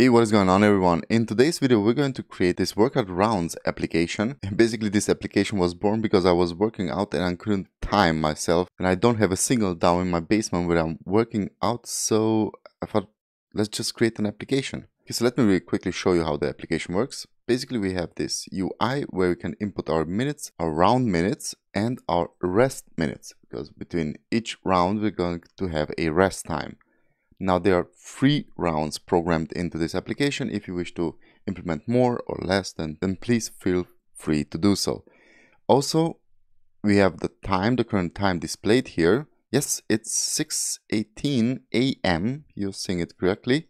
Hey, what is going on everyone? In today's video, we're going to create this workout rounds application. And Basically, this application was born because I was working out and I couldn't time myself. And I don't have a single down in my basement where I'm working out. So I thought, let's just create an application. Okay, so let me really quickly show you how the application works. Basically, we have this UI where we can input our minutes, our round minutes, and our rest minutes. Because between each round, we're going to have a rest time. Now there are three rounds programmed into this application. If you wish to implement more or less, then, then please feel free to do so. Also, we have the time, the current time displayed here. Yes, it's 6.18 a.m. You're seeing it correctly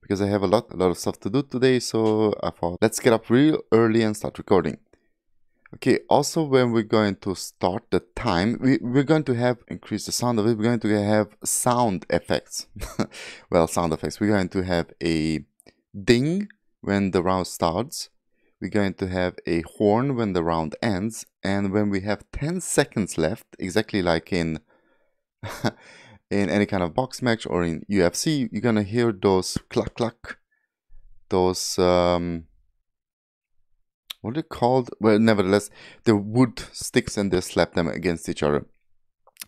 because I have a lot, a lot of stuff to do today. So I thought, let's get up real early and start recording. Okay, also when we're going to start the time, we, we're going to have, increase the sound of it, we're going to have sound effects. well, sound effects. We're going to have a ding when the round starts. We're going to have a horn when the round ends. And when we have 10 seconds left, exactly like in in any kind of box match or in UFC, you're going to hear those cluck cluck, those... Um, what are they called? Well, nevertheless, the wood sticks and they slap them against each other.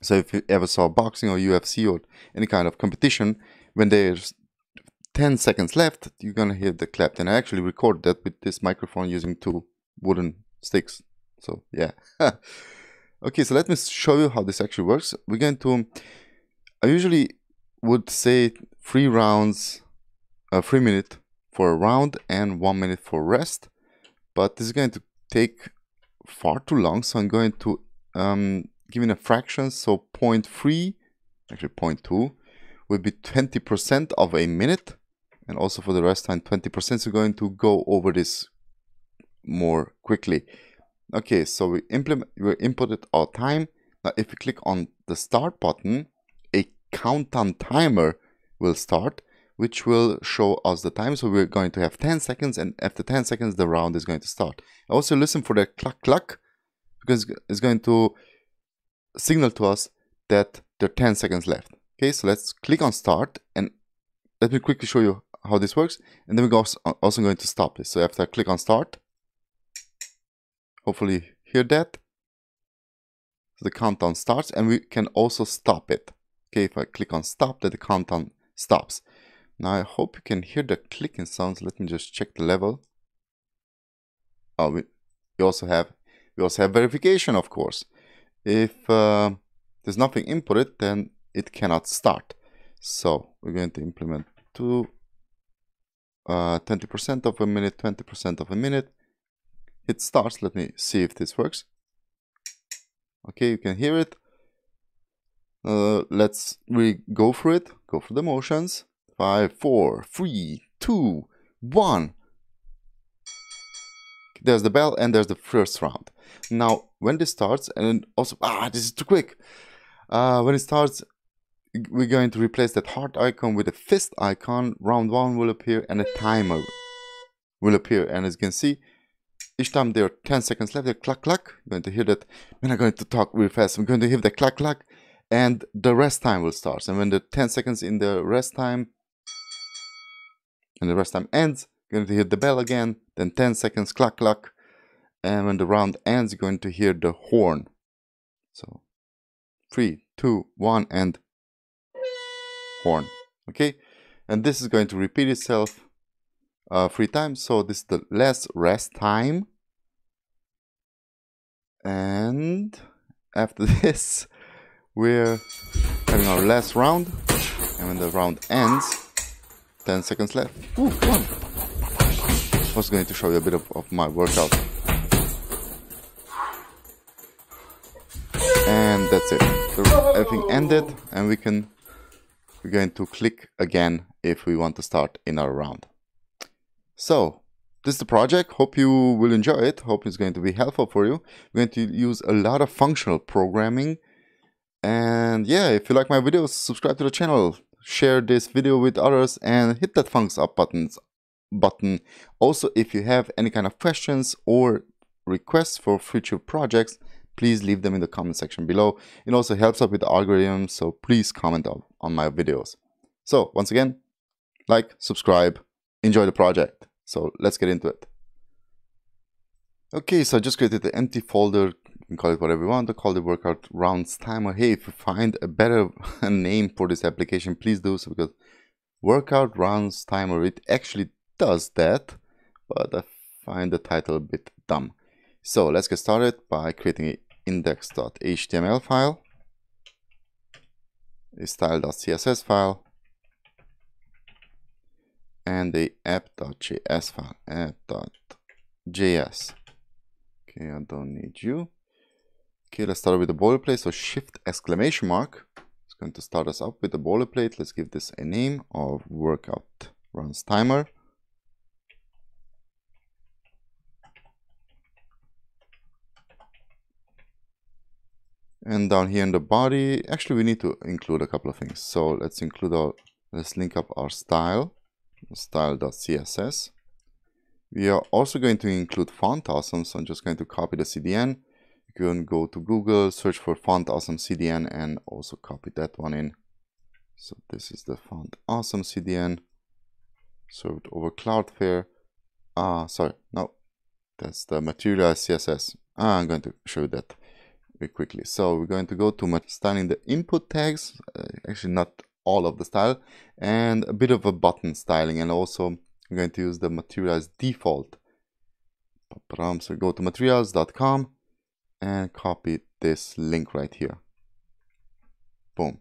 So if you ever saw boxing or UFC or any kind of competition, when there's 10 seconds left, you're gonna hear the clap. And I actually recorded that with this microphone using two wooden sticks. So yeah. okay, so let me show you how this actually works. We're going to, I usually would say three rounds, uh, three minute for a round and one minute for rest but this is going to take far too long. So I'm going to um, give in a fraction. So 0.3, actually 0.2, would be 20% of a minute. And also for the rest time, 20%. So going to go over this more quickly. Okay, so we implement, we inputted our time. Now, if we click on the start button, a countdown timer will start which will show us the time. So we're going to have 10 seconds and after 10 seconds, the round is going to start. Also listen for the cluck cluck because it's going to signal to us that there are 10 seconds left. Okay, so let's click on start and let me quickly show you how this works. And then we're also going to stop this. So after I click on start, hopefully hear that. So the countdown starts and we can also stop it. Okay, if I click on stop, that the countdown stops. Now I hope you can hear the clicking sounds. Let me just check the level. Oh, we, we also have we also have verification, of course. If uh, there's nothing inputted, then it cannot start. So we're going to implement two 20% uh, of a minute, 20% of a minute. It starts. Let me see if this works. Okay, you can hear it. Uh, let's we go for it. Go for the motions. Five, four, three, two, one. There's the bell and there's the first round. Now, when this starts, and also, ah, this is too quick. Uh, when it starts, we're going to replace that heart icon with a fist icon. Round one will appear and a timer will appear. And as you can see, each time there are 10 seconds left, there clack clack. You're going to hear that. We're not going to talk real fast. I'm going to hear the clack clack and the rest time will start. And when the 10 seconds in the rest time and the rest time ends, you're going to hear the bell again, then 10 seconds cluck cluck, and when the round ends, you're going to hear the horn. So, three, two, one, and horn. Okay, and this is going to repeat itself uh, three times. So this is the last rest time, and after this, we're having our last round, and when the round ends 10 seconds left. Ooh, come on. I was going to show you a bit of, of my workout. And that's it. So everything ended and we can, we're going to click again if we want to start in our round. So this is the project. Hope you will enjoy it. Hope it's going to be helpful for you. We're going to use a lot of functional programming. And yeah, if you like my videos, subscribe to the channel share this video with others and hit that thumbs up buttons button. Also, if you have any kind of questions or requests for future projects, please leave them in the comment section below. It also helps out with the algorithm, so please comment on, on my videos. So once again, like, subscribe, enjoy the project. So let's get into it. Okay, so I just created an empty folder. Can call it whatever you want to call the workout rounds timer. Hey, if you find a better name for this application, please do so because workout rounds timer, it actually does that, but I find the title a bit dumb. So let's get started by creating an index.html file, a style.css file, and the app.js file, app.js. Okay, I don't need you. Okay, let's start with the boilerplate. So shift exclamation mark. It's going to start us up with the boilerplate. Let's give this a name of workout runs timer. And down here in the body, actually we need to include a couple of things. So let's include our, let's link up our style, style.css. We are also going to include font awesome. So I'm just going to copy the CDN. You can go to Google, search for font awesome CDN and also copy that one in. So this is the font awesome CDN served over Cloudflare. Ah, uh, sorry, no, that's the material CSS. Ah, I'm going to show that very quickly. So we're going to go to my styling the input tags, uh, actually not all of the style, and a bit of a button styling. And also I'm going to use the materials default. So go to materials.com and copy this link right here. Boom.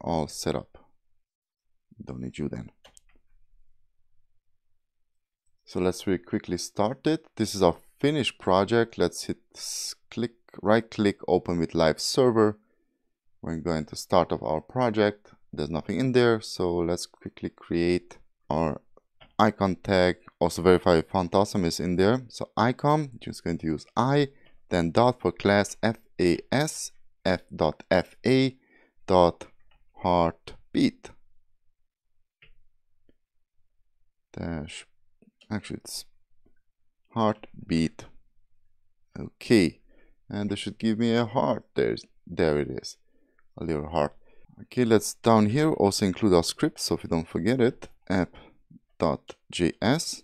All set up. Don't need you then. So let's really quickly start it. This is our finished project. Let's hit click, right click, open with live server. We're going to start up our project. There's nothing in there. So let's quickly create our icon tag. Also verify awesome is in there. So icon, just going to use I, then dot for class FAS, F dot FA dot heartbeat. Dash, actually it's heartbeat. Okay, and this should give me a heart. There's, there it is, a little heart. Okay, let's down here also include our script, so if you don't forget it, app.js.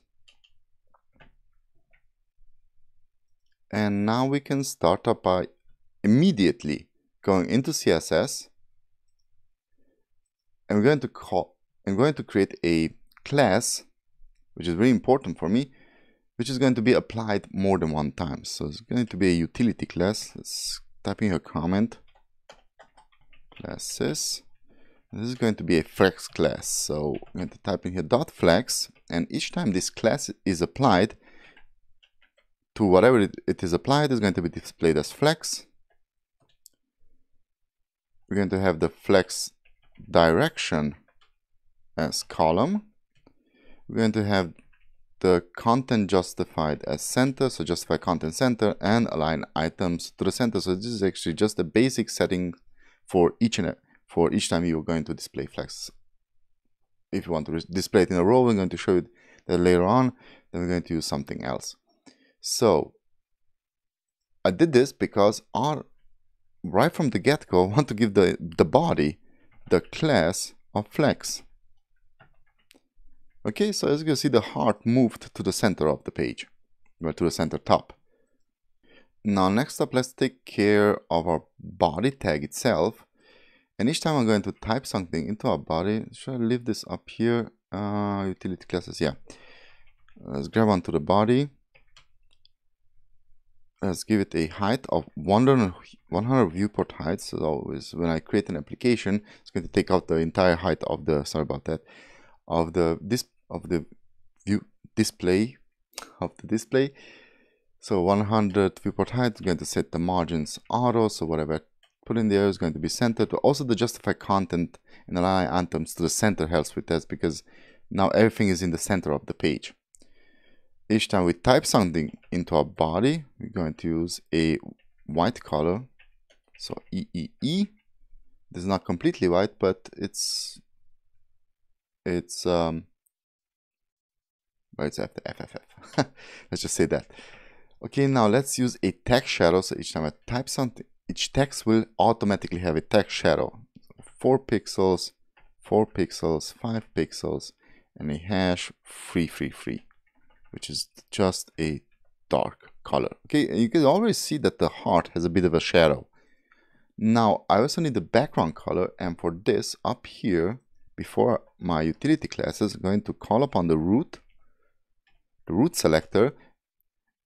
And now we can start up by immediately going into CSS. And we're going to call, I'm going to create a class, which is very important for me, which is going to be applied more than one time. So it's going to be a utility class. Let's type in a comment. Classes. This is going to be a flex class. So I'm going to type in here dot flex, and each time this class is applied to whatever it, it is applied, is going to be displayed as flex. We're going to have the flex direction as column. We're going to have the content justified as center, so justify content center and align items to the center. So this is actually just a basic setting for each and for each time you're going to display flex. If you want to display it in a row, we're going to show you that later on, then we're going to use something else. So I did this because our right from the get-go, I want to give the, the body the class of flex. Okay, so as you can see, the heart moved to the center of the page, or to the center top. Now, next up, let's take care of our body tag itself. And each time I'm going to type something into our body, should I leave this up here? Uh, utility classes, yeah. Let's grab onto the body. Let's give it a height of 100, 100 viewport heights. So always when I create an application, it's going to take out the entire height of the, sorry about that, of the this of the view display of the display so 100 viewport height is going to set the margins auto so whatever I put in there is going to be centered also the justify content and align items to the center helps with this because now everything is in the center of the page each time we type something into our body we're going to use a white color so EEE this is not completely white but it's it's um but it's after FFF. let's just say that. Okay, now let's use a text shadow. So each time I type something, each text will automatically have a text shadow. 4 pixels, 4 pixels, 5 pixels, and a hash free free free which is just a dark color okay you can always see that the heart has a bit of a shadow now I also need the background color and for this up here before my utility classes I'm going to call upon the root the root selector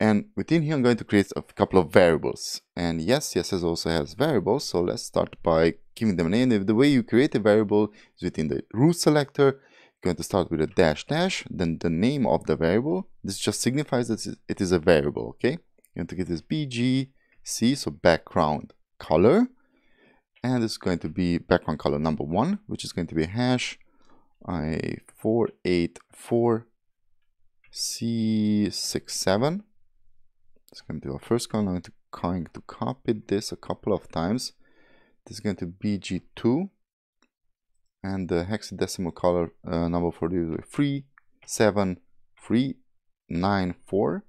and within here I'm going to create a couple of variables. And yes CSS also has variables. So let's start by giving them a name. The way you create a variable is within the root selector. You're going to start with a dash dash then the name of the variable. This just signifies that it is a variable okay? You're going to get this bgc so background color. And it's going to be background color number one, which is going to be hash I 484 C67. It's going to be our first column. I'm going to, copy this a couple of times. This is going to be BG2 and the hexadecimal color uh, number for this is 37394.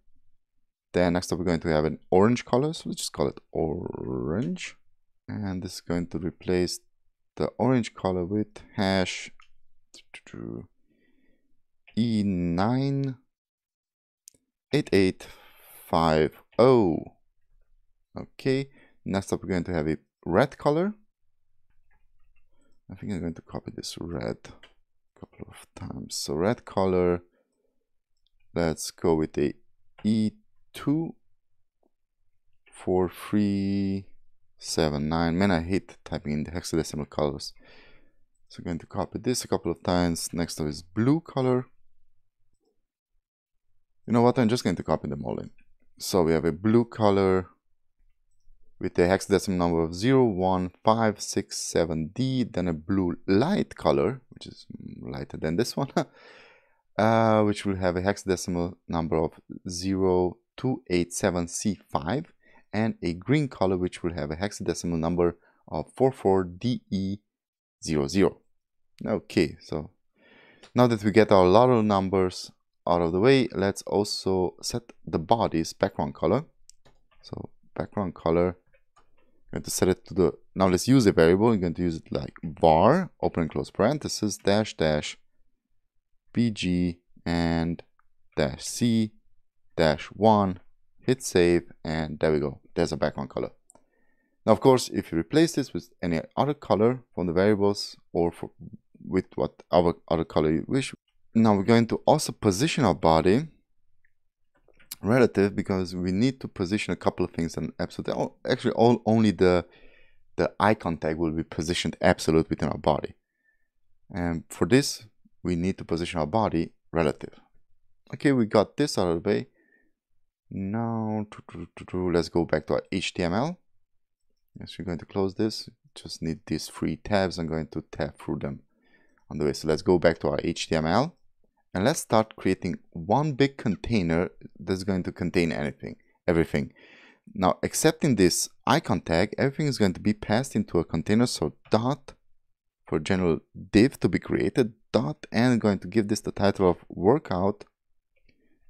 Then next up we're going to have an orange color, so let's just call it orange and this is going to replace the orange color with hash e9 8850 okay next up we're going to have a red color I think I'm going to copy this red a couple of times so red color let's go with a e2 for free seven, nine. Man, I hate typing in the hexadecimal colors. So I'm going to copy this a couple of times. Next up is blue color. You know what? I'm just going to copy them all in. So we have a blue color with a hexadecimal number of 01567D, then a blue light color, which is lighter than this one, uh, which will have a hexadecimal number of 0287C5, and a green color which will have a hexadecimal number of 44DE00. Okay, so now that we get our lottery numbers out of the way, let's also set the body's background color. So background color, I'm going to set it to the, now let's use a variable, I'm going to use it like var, open and close parenthesis, dash dash, bg, and dash c, dash 1, hit save, and there we go. There's a background color. Now, of course, if you replace this with any other color from the variables or for, with what other, other color you wish. Now we're going to also position our body relative because we need to position a couple of things and absolute. Oh, actually, all, only the the icon tag will be positioned absolute within our body. And for this, we need to position our body relative. Okay, we got this out of the way. Now, let's go back to our HTML. Yes, we're going to close this. Just need these three tabs. I'm going to tab through them on the way. So let's go back to our HTML and let's start creating one big container that's going to contain anything, everything. Now, accepting this icon tag, everything is going to be passed into a container. So dot for general div to be created dot and I'm going to give this the title of workout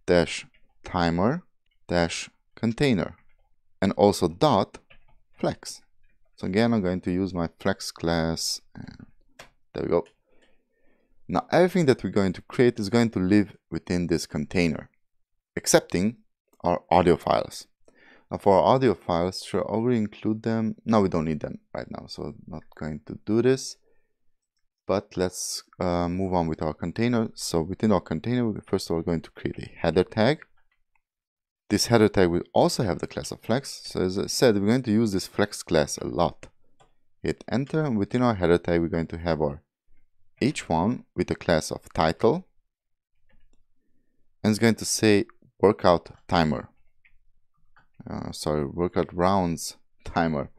dash timer dash container and also dot flex. So again, I'm going to use my flex class and there we go. Now everything that we're going to create is going to live within this container, excepting our audio files. Now for our audio files, should I already include them? No, we don't need them right now, so I'm not going to do this. But let's uh, move on with our container. So within our container, we're first of all going to create a header tag. This header tag will also have the class of flex. So as I said, we're going to use this flex class a lot. Hit enter and within our header tag, we're going to have our h1 with a class of title. And it's going to say workout timer. Uh, sorry, workout rounds timer.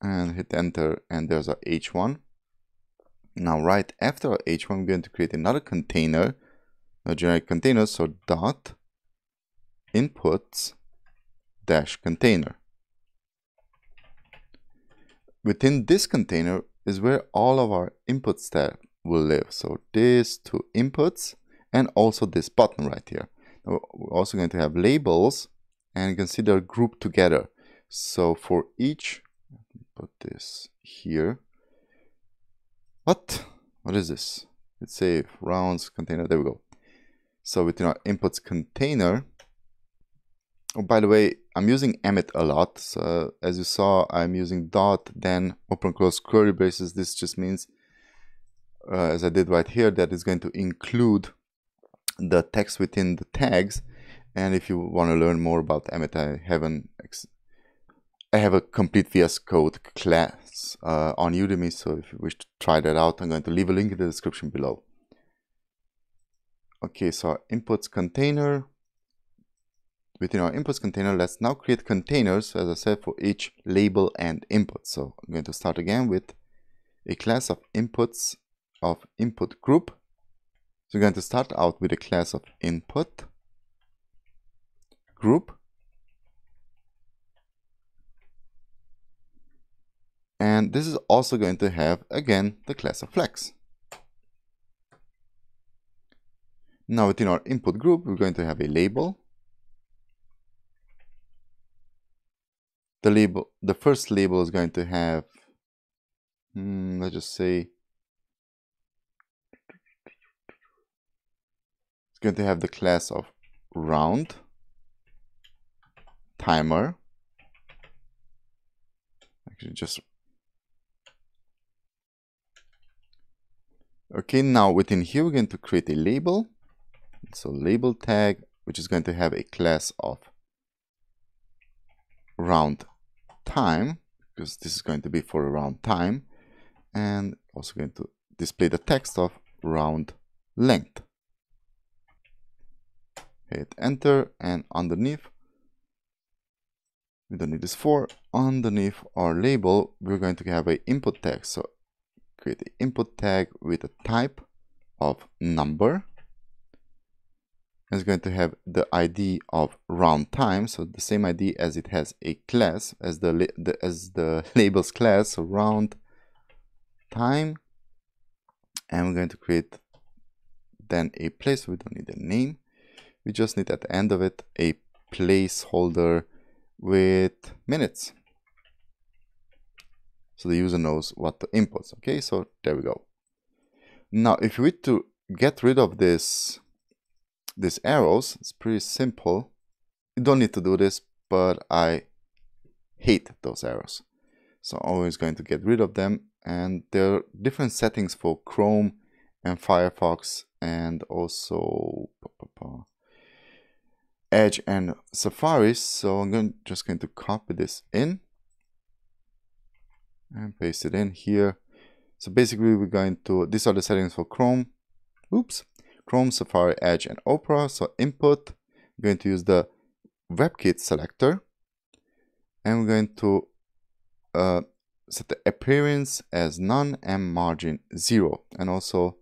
And hit enter and there's our h1. Now right after our h1, we're going to create another container, a generic container, so dot inputs dash container. Within this container is where all of our inputs tab will live. So these two inputs and also this button right here. Now we're also going to have labels and consider grouped together. So for each, put this here, what? What is this? Let's say rounds container. There we go. So within our inputs container, oh, by the way, I'm using Emmet a lot. So as you saw, I'm using dot, then open close curly braces. This just means, uh, as I did right here, that is going to include the text within the tags. And if you want to learn more about Emmet, I have an I have a complete VS Code class uh, on Udemy, so if you wish to try that out, I'm going to leave a link in the description below. Okay, so inputs container. Within our inputs container, let's now create containers, as I said, for each label and input. So I'm going to start again with a class of inputs of input group. So we're going to start out with a class of input group And this is also going to have, again, the class of flex. Now within our input group, we're going to have a label. The label, the first label is going to have, hmm, let's just say, it's going to have the class of round, timer, actually just Okay, now within here, we're going to create a label. So label tag, which is going to have a class of round time, because this is going to be for a round time, and also going to display the text of round length. Hit enter, and underneath, we don't need this for, underneath our label, we're going to have a input tag So create an input tag with a type of number. It's going to have the ID of round time, so the same ID as it has a class as the, the as the labels class, so round time. And we're going to create then a place. We don't need a name. We just need at the end of it a placeholder with minutes so the user knows what the inputs okay so there we go now if we to get rid of this these arrows. It's pretty simple. You don't need to do this but I hate those arrows. So I'm always going to get rid of them. And there are different settings for Chrome and Firefox and also Edge and Safari. So I'm going, just going to copy this in and paste it in here. So basically we're going to, these are the settings for Chrome, oops, Chrome, Safari, Edge, and Opera. So input, we're going to use the WebKit selector, and we're going to uh, set the appearance as none and margin zero. And also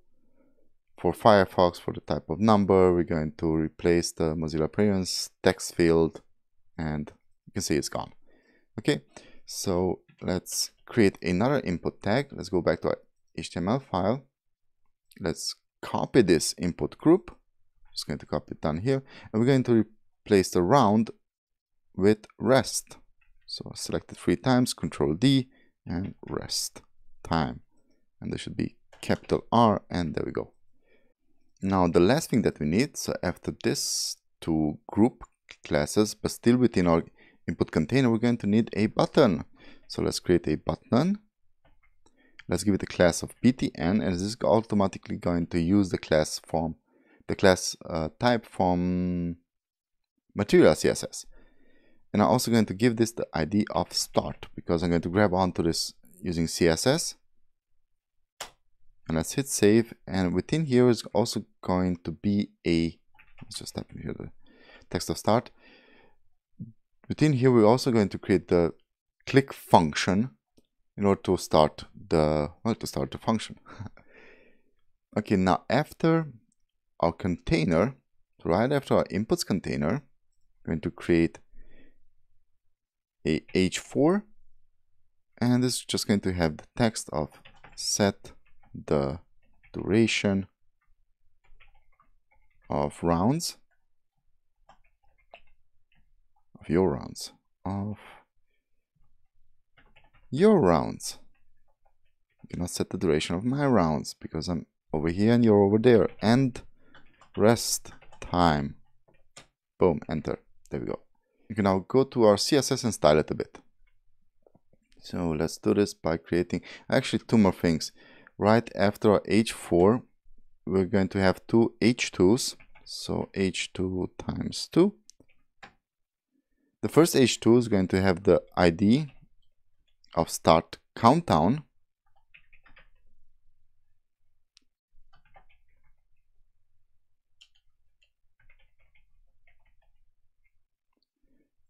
for Firefox, for the type of number, we're going to replace the Mozilla appearance text field, and you can see it's gone. Okay, so let's create another input tag. Let's go back to our HTML file. Let's copy this input group. Just going to copy it down here. And we're going to replace the round with rest. So select it three times, Control D and rest time. And there should be capital R and there we go. Now the last thing that we need, so after this two group classes, but still within our input container, we're going to need a button. So let's create a button. Let's give it a class of btn, and this is automatically going to use the class form, the class uh, type from material CSS. And I'm also going to give this the ID of start because I'm going to grab onto this using CSS. And let's hit save. And within here is also going to be a, let's just type in here the text of start. Within here, we're also going to create the click function in order to start the well to start the function. Okay now after our container right after our inputs container we're going to create a h4 and this is just going to have the text of set the duration of rounds of your rounds of your rounds. I cannot set the duration of my rounds because I'm over here and you're over there. And rest time. Boom, enter. There we go. You can now go to our CSS and style it a bit. So let's do this by creating actually two more things. Right after our H4, we're going to have two H2s. So H2 times 2. The first H2 is going to have the ID of start countdown.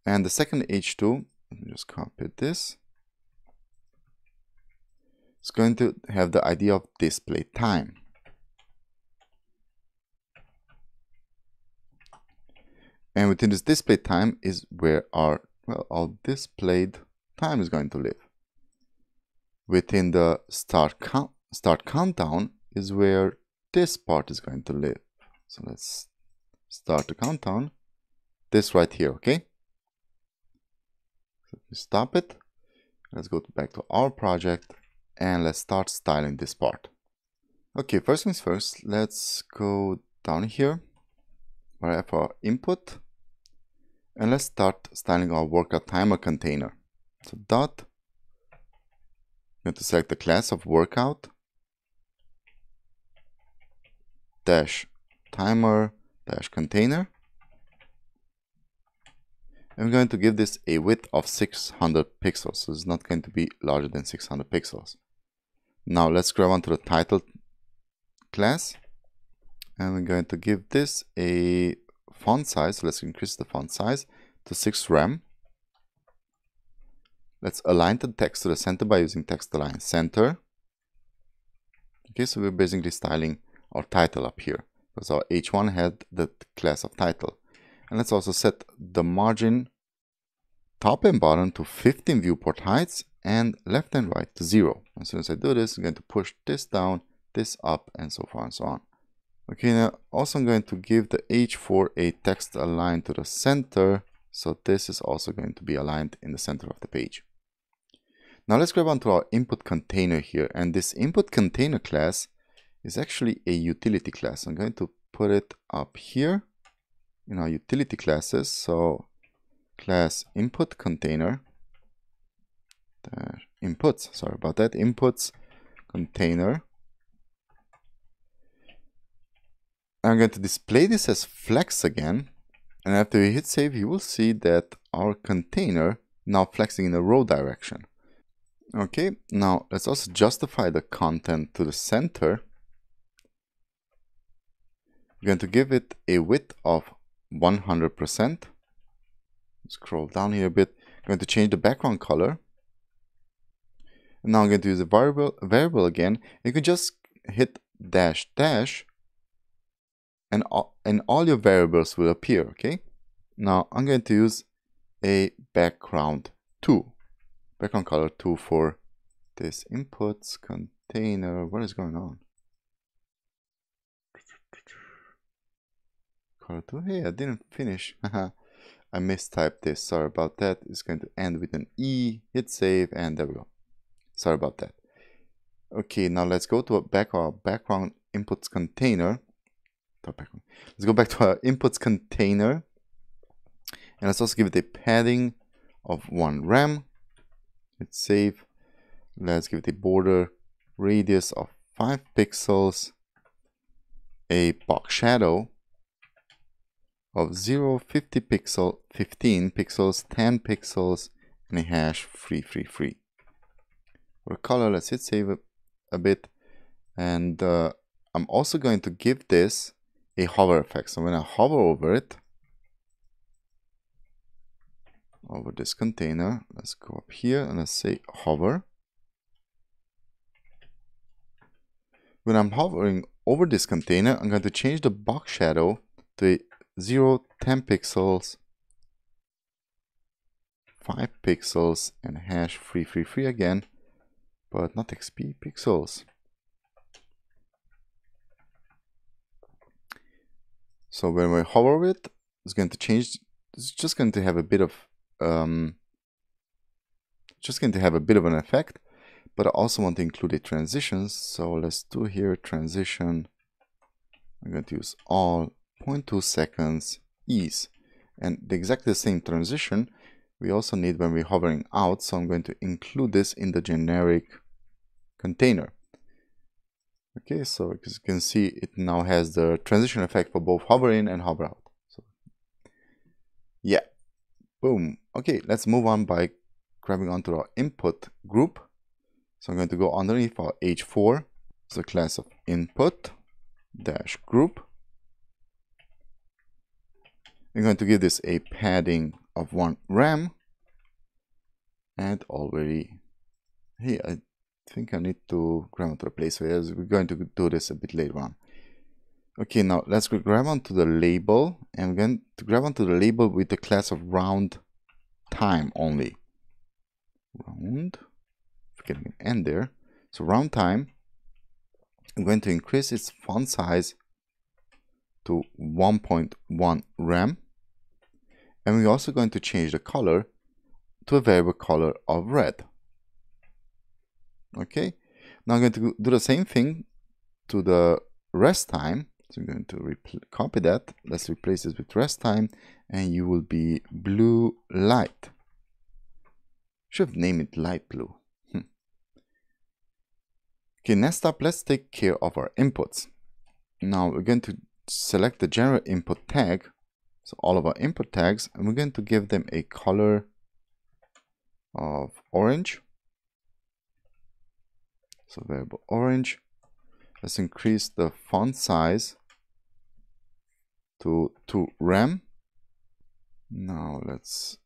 And the second H2, let me just copy this. It's going to have the ID of display time. And within this display time is where our, well, our displayed time is going to live. Within the start, count, start countdown is where this part is going to live. So let's start the countdown. This right here, okay? So stop it. Let's go back to our project and let's start styling this part. Okay, first things first, let's go down here where I have our input and let's start styling our workout timer container. So dot, I'm going to select the class of workout dash timer dash container. I'm going to give this a width of 600 pixels, so it's not going to be larger than 600 pixels. Now let's grab onto the title class and we're going to give this a font size. so Let's increase the font size to 6 rem. Let's align the text to the center by using text align center. Okay, so we're basically styling our title up here because our H1 had the class of title. And let's also set the margin top and bottom to 15 viewport heights and left and right to zero. As soon as I do this, I'm going to push this down, this up, and so far and so on. Okay, now also I'm going to give the H4 a text align to the center. So this is also going to be aligned in the center of the page. Now let's grab onto our input container here. And this input container class is actually a utility class. I'm going to put it up here in our utility classes. So class input container, inputs, sorry about that, inputs container I'm going to display this as flex again. And after we hit save, you will see that our container now flexing in the row direction. Okay, now let's also justify the content to the center. We're going to give it a width of 100%. Scroll down here a bit. I'm going to change the background color. And now I'm going to use a variable, variable again. You can just hit dash dash and all, and all your variables will appear, okay? Now I'm going to use a background 2, background color 2 for this inputs container. What is going on? Color 2, hey, I didn't finish. I mistyped this, sorry about that. It's going to end with an E, hit save, and there we go. Sorry about that. Okay, now let's go to back our background inputs container Let's go back to our inputs container. And let's also give it a padding of 1 rem. Let's save. Let's give it a border radius of 5 pixels. A box shadow of 0, 50 pixel, 15 pixels, 10 pixels, and a hash free, free, free. For color, let's hit save a, a bit. And uh, I'm also going to give this a hover effect. So when I hover over it, over this container, let's go up here and let's say hover. When I'm hovering over this container, I'm going to change the box shadow to 0, 10 pixels, 5 pixels, and hash free, free, free again, but not XP pixels. So when we hover with it, it's going to change. It's just going to have a bit of, um, just going to have a bit of an effect. but I also want to include a transition. So let's do here transition. I'm going to use all 0.2 seconds ease. And the exactly the same transition we also need when we're hovering out. So I'm going to include this in the generic container. Okay, so as you can see, it now has the transition effect for both hover in and hover out. So yeah, boom. Okay, let's move on by grabbing onto our input group. So I'm going to go underneath our h4, so class of input dash group. I'm going to give this a padding of one rem and already hey I think I need to grab onto the place so we're going to do this a bit later on okay now let's grab onto the label and we're going to grab onto the label with the class of round time only round getting an end there so round time I'm going to increase its font size to 1.1 rem and we're also going to change the color to a variable color of red. Okay, now I'm going to do the same thing to the rest time. So I'm going to copy that. Let's replace this with rest time and you will be blue light. Should have named it light blue. Hmm. Okay, next up, let's take care of our inputs. Now we're going to select the general input tag so all of our input tags, and we're going to give them a color of orange. So variable orange. Let's increase the font size to 2 rem. Now let's,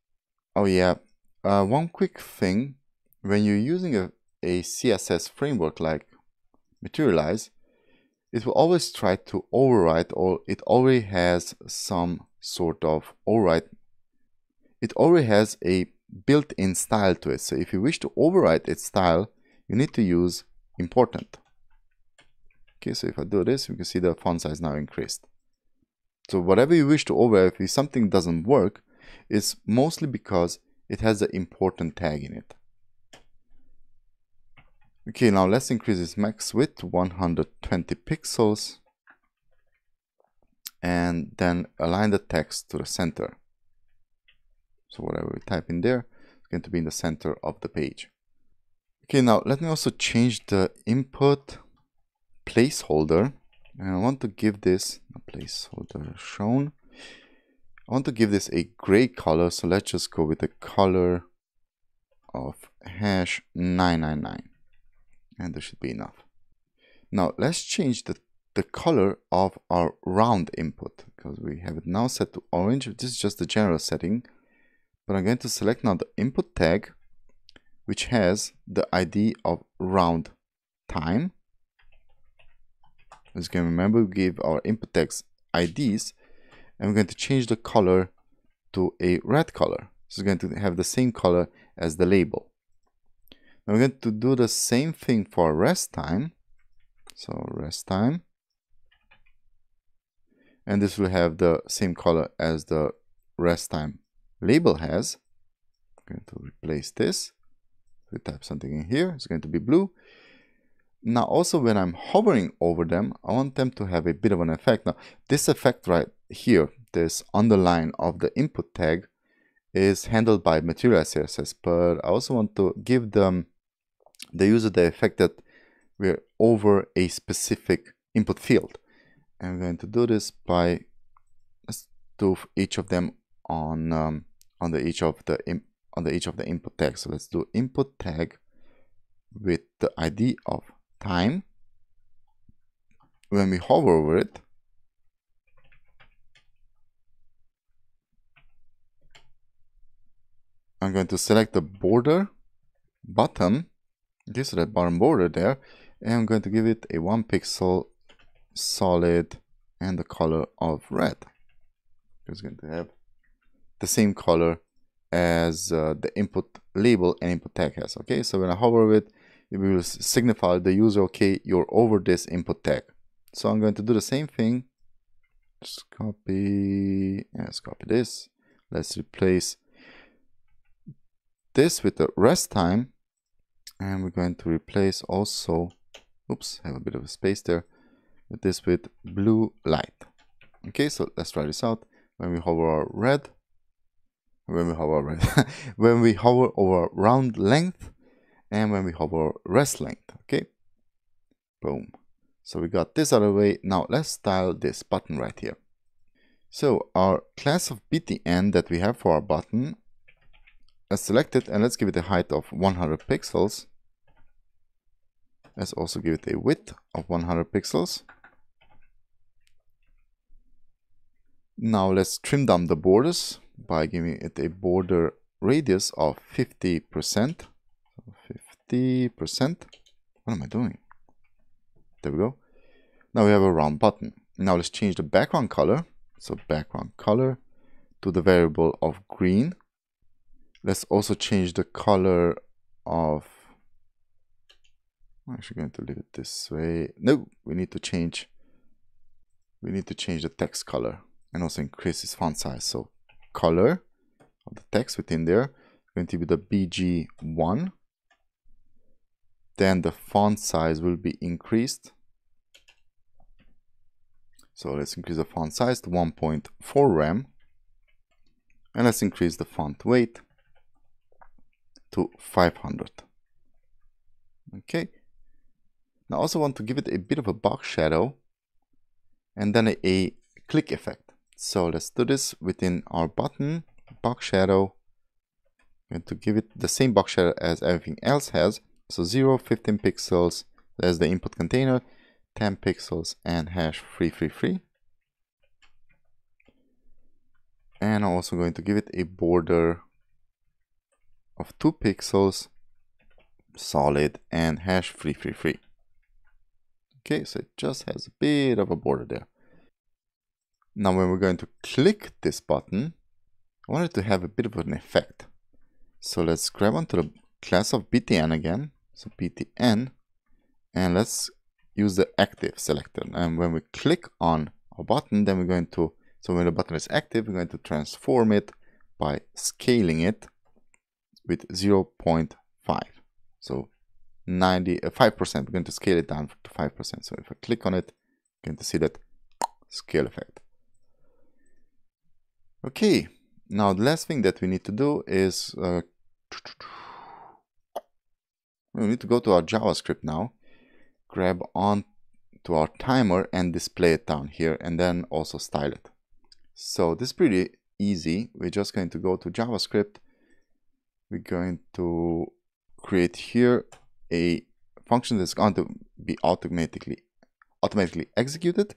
oh yeah, uh, one quick thing. When you're using a, a CSS framework like Materialize, it will always try to override or it already has some sort of override. It already has a built-in style to it. So if you wish to override its style, you need to use important. Okay, so if I do this, you can see the font size now increased. So whatever you wish to override, if something doesn't work, it's mostly because it has the important tag in it. Okay, now let's increase its max width to 120 pixels and then align the text to the center. So whatever we type in there is going to be in the center of the page. Okay, now let me also change the input placeholder. And I want to give this a placeholder shown. I want to give this a gray color. So let's just go with the color of hash 999. And this should be enough. Now let's change the the color of our round input because we have it now set to orange. This is just the general setting. But I'm going to select now the input tag, which has the ID of round time. You can remember, we give our input text IDs, and we're going to change the color to a red color. So it's going to have the same color as the label. Now we're going to do the same thing for rest time. So rest time and this will have the same color as the rest time label has. I'm going to replace this. We type something in here, it's going to be blue. Now also when I'm hovering over them, I want them to have a bit of an effect. Now this effect right here, this underline of the input tag is handled by Material CSS, but I also want to give them the user the effect that we're over a specific input field. I'm going to do this by let's do each of them on um, on the each of the on the each of the input tags. So let's do input tag with the ID of time. When we hover over it, I'm going to select the border okay, so that bottom border there, and I'm going to give it a one pixel solid and the color of red. It's going to have the same color as uh, the input label and input tag has. Okay, so when I hover it, it will signify the user, okay, you're over this input tag. So I'm going to do the same thing. Just copy, let's copy this. Let's replace this with the rest time. and we're going to replace also oops have a bit of a space there with this with blue light okay so let's try this out when we hover our red when we hover red when we hover over round length and when we hover rest length okay? Boom. So we got this out of the way. Now let's style this button right here. So our class of btn that we have for our button let's select it and let's give it a height of 100 pixels. Let's also give it a width of 100 pixels. Now let's trim down the borders by giving it a border radius of 50 percent 50 percent? What am I doing? There we go. Now we have a round button. Now let's change the background color. So background color to the variable of green. Let's also change the color of I'm actually going to leave it this way. No we need to change we need to change the text color and also increase its font size. So color of the text within there going to be the bg1 then the font size will be increased so let's increase the font size to 1.4 rem and let's increase the font weight to 500. Okay. Now I also want to give it a bit of a box shadow and then a, a click effect. So let's do this within our button, box shadow. I'm going to give it the same box shadow as everything else has. So 0, 15 pixels, there's the input container, 10 pixels and hash 333. And I'm also going to give it a border of 2 pixels solid and hash 333 okay so it just has a bit of a border there. Now when we're going to click this button I want it to have a bit of an effect. So let's grab onto the class of btn again so btn and let's use the active selector and when we click on a button then we're going to so when the button is active we're going to transform it by scaling it with 0.5. So 90, uh, 5%, we're going to scale it down to 5%. So if I click on it, I'm going to see that scale effect. Okay, now the last thing that we need to do is uh, we need to go to our JavaScript now, grab on to our timer and display it down here and then also style it. So this is pretty easy. We're just going to go to JavaScript. We're going to create here a function that's going to be automatically automatically executed.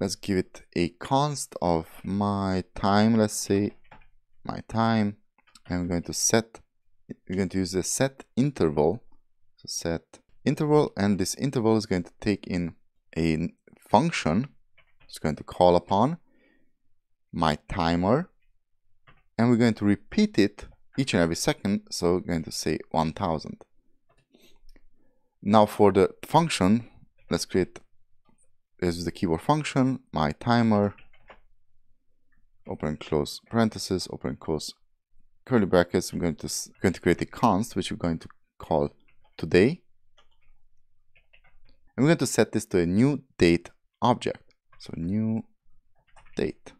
Let's give it a const of my time. Let's say my time. We're going to set we're going to use the set interval so set interval and this interval is going to take in a function it's going to call upon my timer and we're going to repeat it each and every second, so we're going to say 1000. Now for the function, let's create, this is the keyword function, my timer, open and close parentheses, open and close curly brackets. I'm going to, going to create a const, which we're going to call today. And we're going to set this to a new date object. So new date.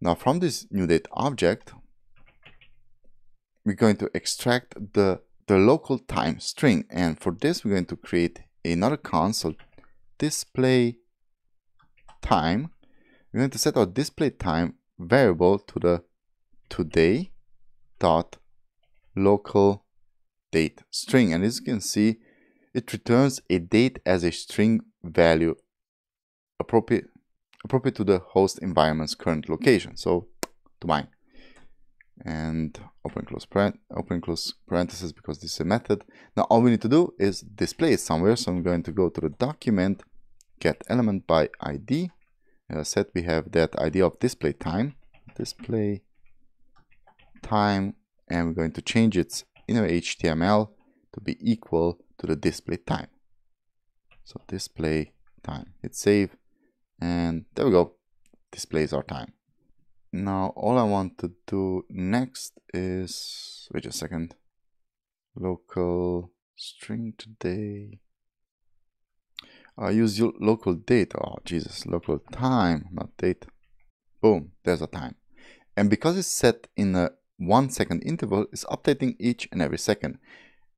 Now from this new date object, we're going to extract the, the local time string. And for this, we're going to create another const display time. We're going to set our display time variable to the today dot local date string. And as you can see, it returns a date as a string value appropriate appropriate to the host environment's current location. So to mine and open close open close parentheses because this is a method. Now all we need to do is display it somewhere. So I'm going to go to the document, get element by ID. As I said, we have that ID of display time, display time, and we're going to change its inner HTML to be equal to the display time. So display time, hit save, and there we go, displays our time. Now all I want to do next is, wait a second. local string today. I use your local date. Oh, Jesus, local time, not date. Boom, there's a time. And because it's set in a one second interval, is updating each and every second.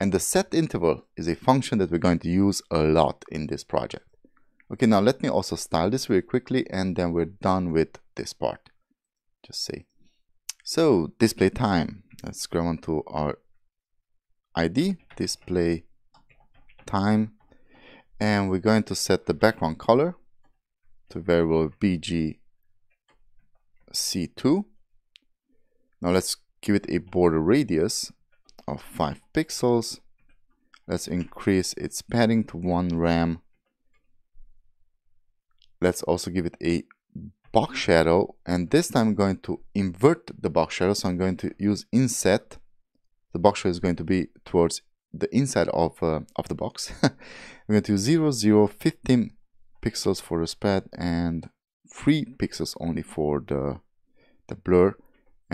And the set interval is a function that we're going to use a lot in this project. Okay, now let me also style this very quickly and then we're done with this part. Just say. So, display time. Let's go on to our ID, display time, and we're going to set the background color to variable bg c2. Now let's give it a border radius of 5 pixels. Let's increase its padding to 1 rem. Let's also give it a box shadow and this time I'm going to invert the box shadow so I'm going to use inset the box shadow is going to be towards the inside of, uh, of the box. I'm going to use 0, 0, 15 pixels for the spread and 3 pixels only for the, the blur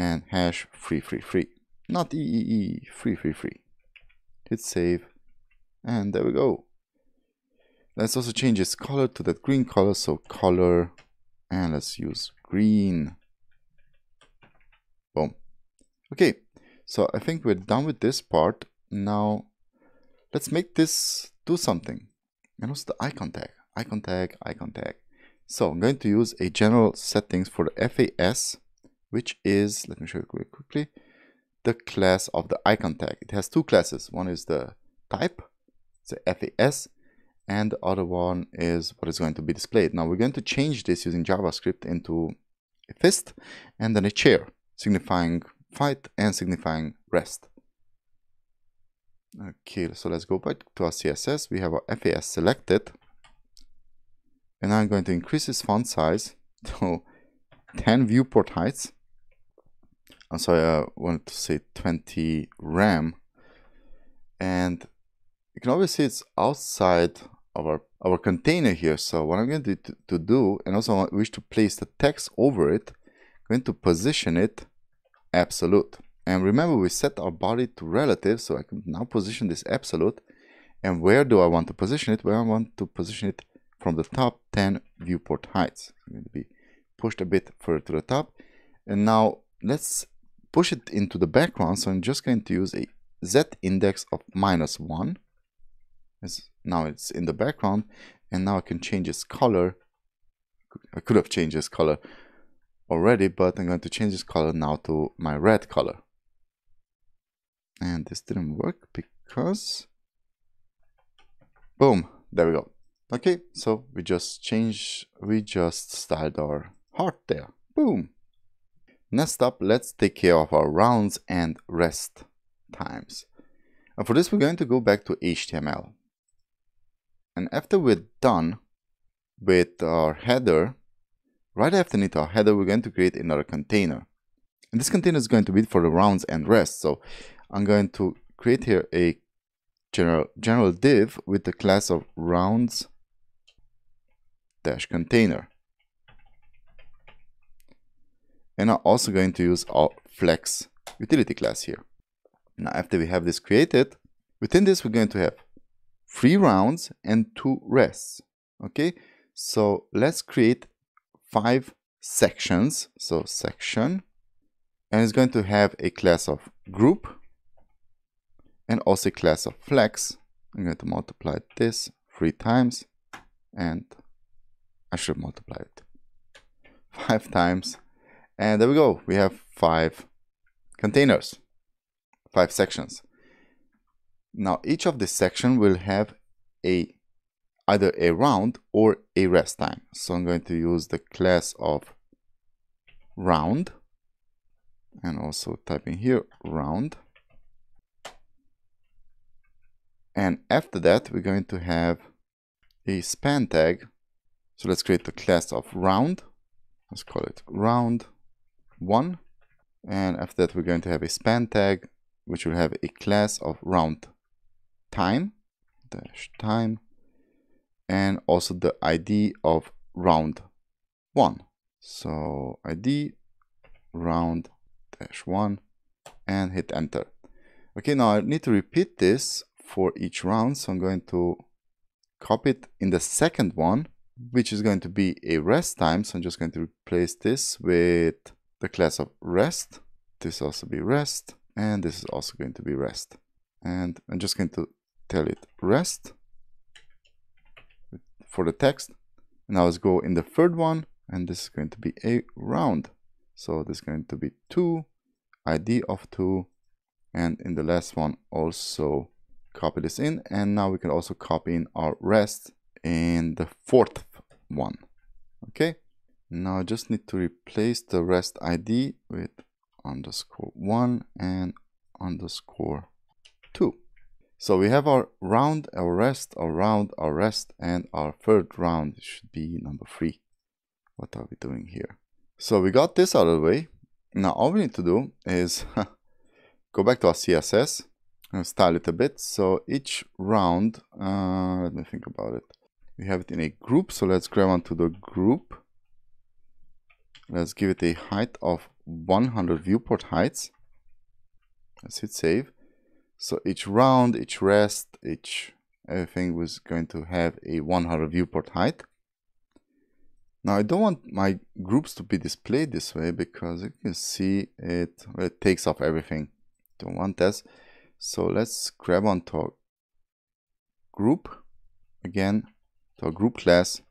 and hash free, free, free. Not EEE, free, free, free. Hit save and there we go. Let's also change its color to that green color. So color and let's use green. Boom. Okay, so I think we're done with this part. Now let's make this do something. And also the icon tag? Icon tag, icon tag. So I'm going to use a general settings for the FAS, which is, let me show you quickly, the class of the icon tag. It has two classes. One is the type, a FAS, and the other one is what is going to be displayed. Now we're going to change this using JavaScript into a fist and then a chair, signifying fight and signifying rest. Okay, so let's go back to our CSS. We have our FAS selected. And I'm going to increase its font size to 10 viewport heights. I'm sorry, uh, I wanted to say 20 rem. And you can always see it's outside of our, our container here. So what I'm going to, to, to do, and also I wish to place the text over it, I'm going to position it absolute. And remember, we set our body to relative, so I can now position this absolute. And where do I want to position it? Where I want to position it from the top 10 viewport heights. I'm going to be pushed a bit further to the top. And now let's push it into the background. So I'm just going to use a z index of minus 1. It's, now it's in the background. And now I can change its color. I could have changed its color already, but I'm going to change this color now to my red color. And this didn't work because, boom, there we go. Okay, so we just changed, we just styled our heart there. Boom. Next up, let's take care of our rounds and rest times. And for this, we're going to go back to HTML. And after we're done with our header, Right underneath our header, we're going to create another container. And this container is going to be for the rounds and rest. So I'm going to create here a general, general div with the class of rounds dash container. And I'm also going to use our flex utility class here. Now, after we have this created, within this, we're going to have three rounds and two rests. Okay, so let's create five sections. So section, and it's going to have a class of group and also a class of flex. I'm going to multiply this three times and I should multiply it five times. And there we go. We have five containers, five sections. Now each of this section will have a either a round or a rest time. So I'm going to use the class of round and also type in here round. And after that, we're going to have a span tag. So let's create the class of round. Let's call it round one. And after that, we're going to have a span tag, which will have a class of round time dash time and also the ID of round one. So ID round dash one and hit enter. Okay, now I need to repeat this for each round. So I'm going to copy it in the second one, which is going to be a rest time. So I'm just going to replace this with the class of rest. This also be rest. And this is also going to be rest. And I'm just going to tell it rest for the text. Now let's go in the third one. And this is going to be a round. So this is going to be 2, id of 2. And in the last one also copy this in. And now we can also copy in our rest in the fourth one. Okay. Now I just need to replace the rest ID with underscore 1 and underscore 2. So we have our round, our rest, our round, our rest, and our third round should be number 3. What are we doing here? So we got this out of the way. Now all we need to do is go back to our CSS and style it a bit. So each round, uh, let me think about it. We have it in a group, so let's grab onto the group Let's give it a height of 100 viewport heights. Let's hit save. So each round, each rest, each everything was going to have a 100 viewport height. Now I don't want my groups to be displayed this way because you can see it, it takes off everything. Don't want this. So let's grab onto group again to our group class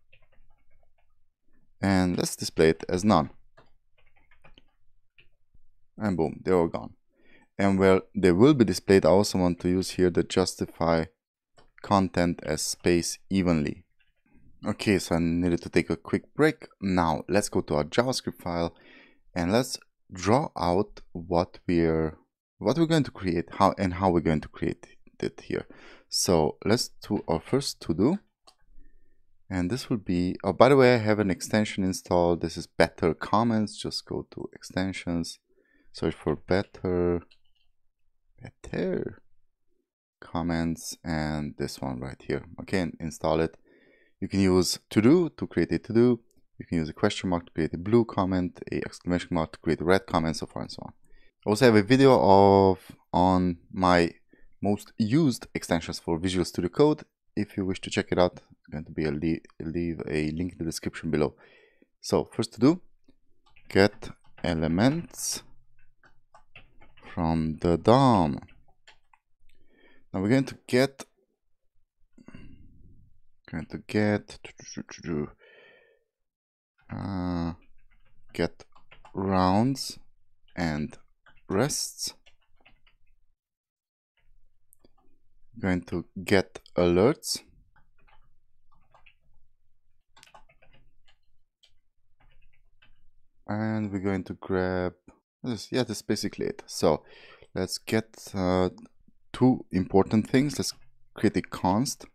and let's display it as none. And boom they're all gone. And where they will be displayed. I also want to use here the justify content as space evenly. Okay so I needed to take a quick break. Now let's go to our JavaScript file and let's draw out what we're what we're going to create how and how we're going to create it here. So let's do our first to do and this will be oh by the way i have an extension installed. This is better comments. Just go to extensions search for better better comments and this one right here. Okay and install it. You can use to do to create a to do you can use a question mark to create a blue comment a exclamation mark to create a red comment so far and so on. I also have a video of on my most used extensions for Visual Studio Code if you wish to check it out going to be a leave, leave a link in the description below. So first to do, get elements from the DOM. Now we're going to get going to get uh, get rounds and rests. Going to get alerts. And we're going to grab this yeah that's basically it. So let's get uh, two important things. Let's create a const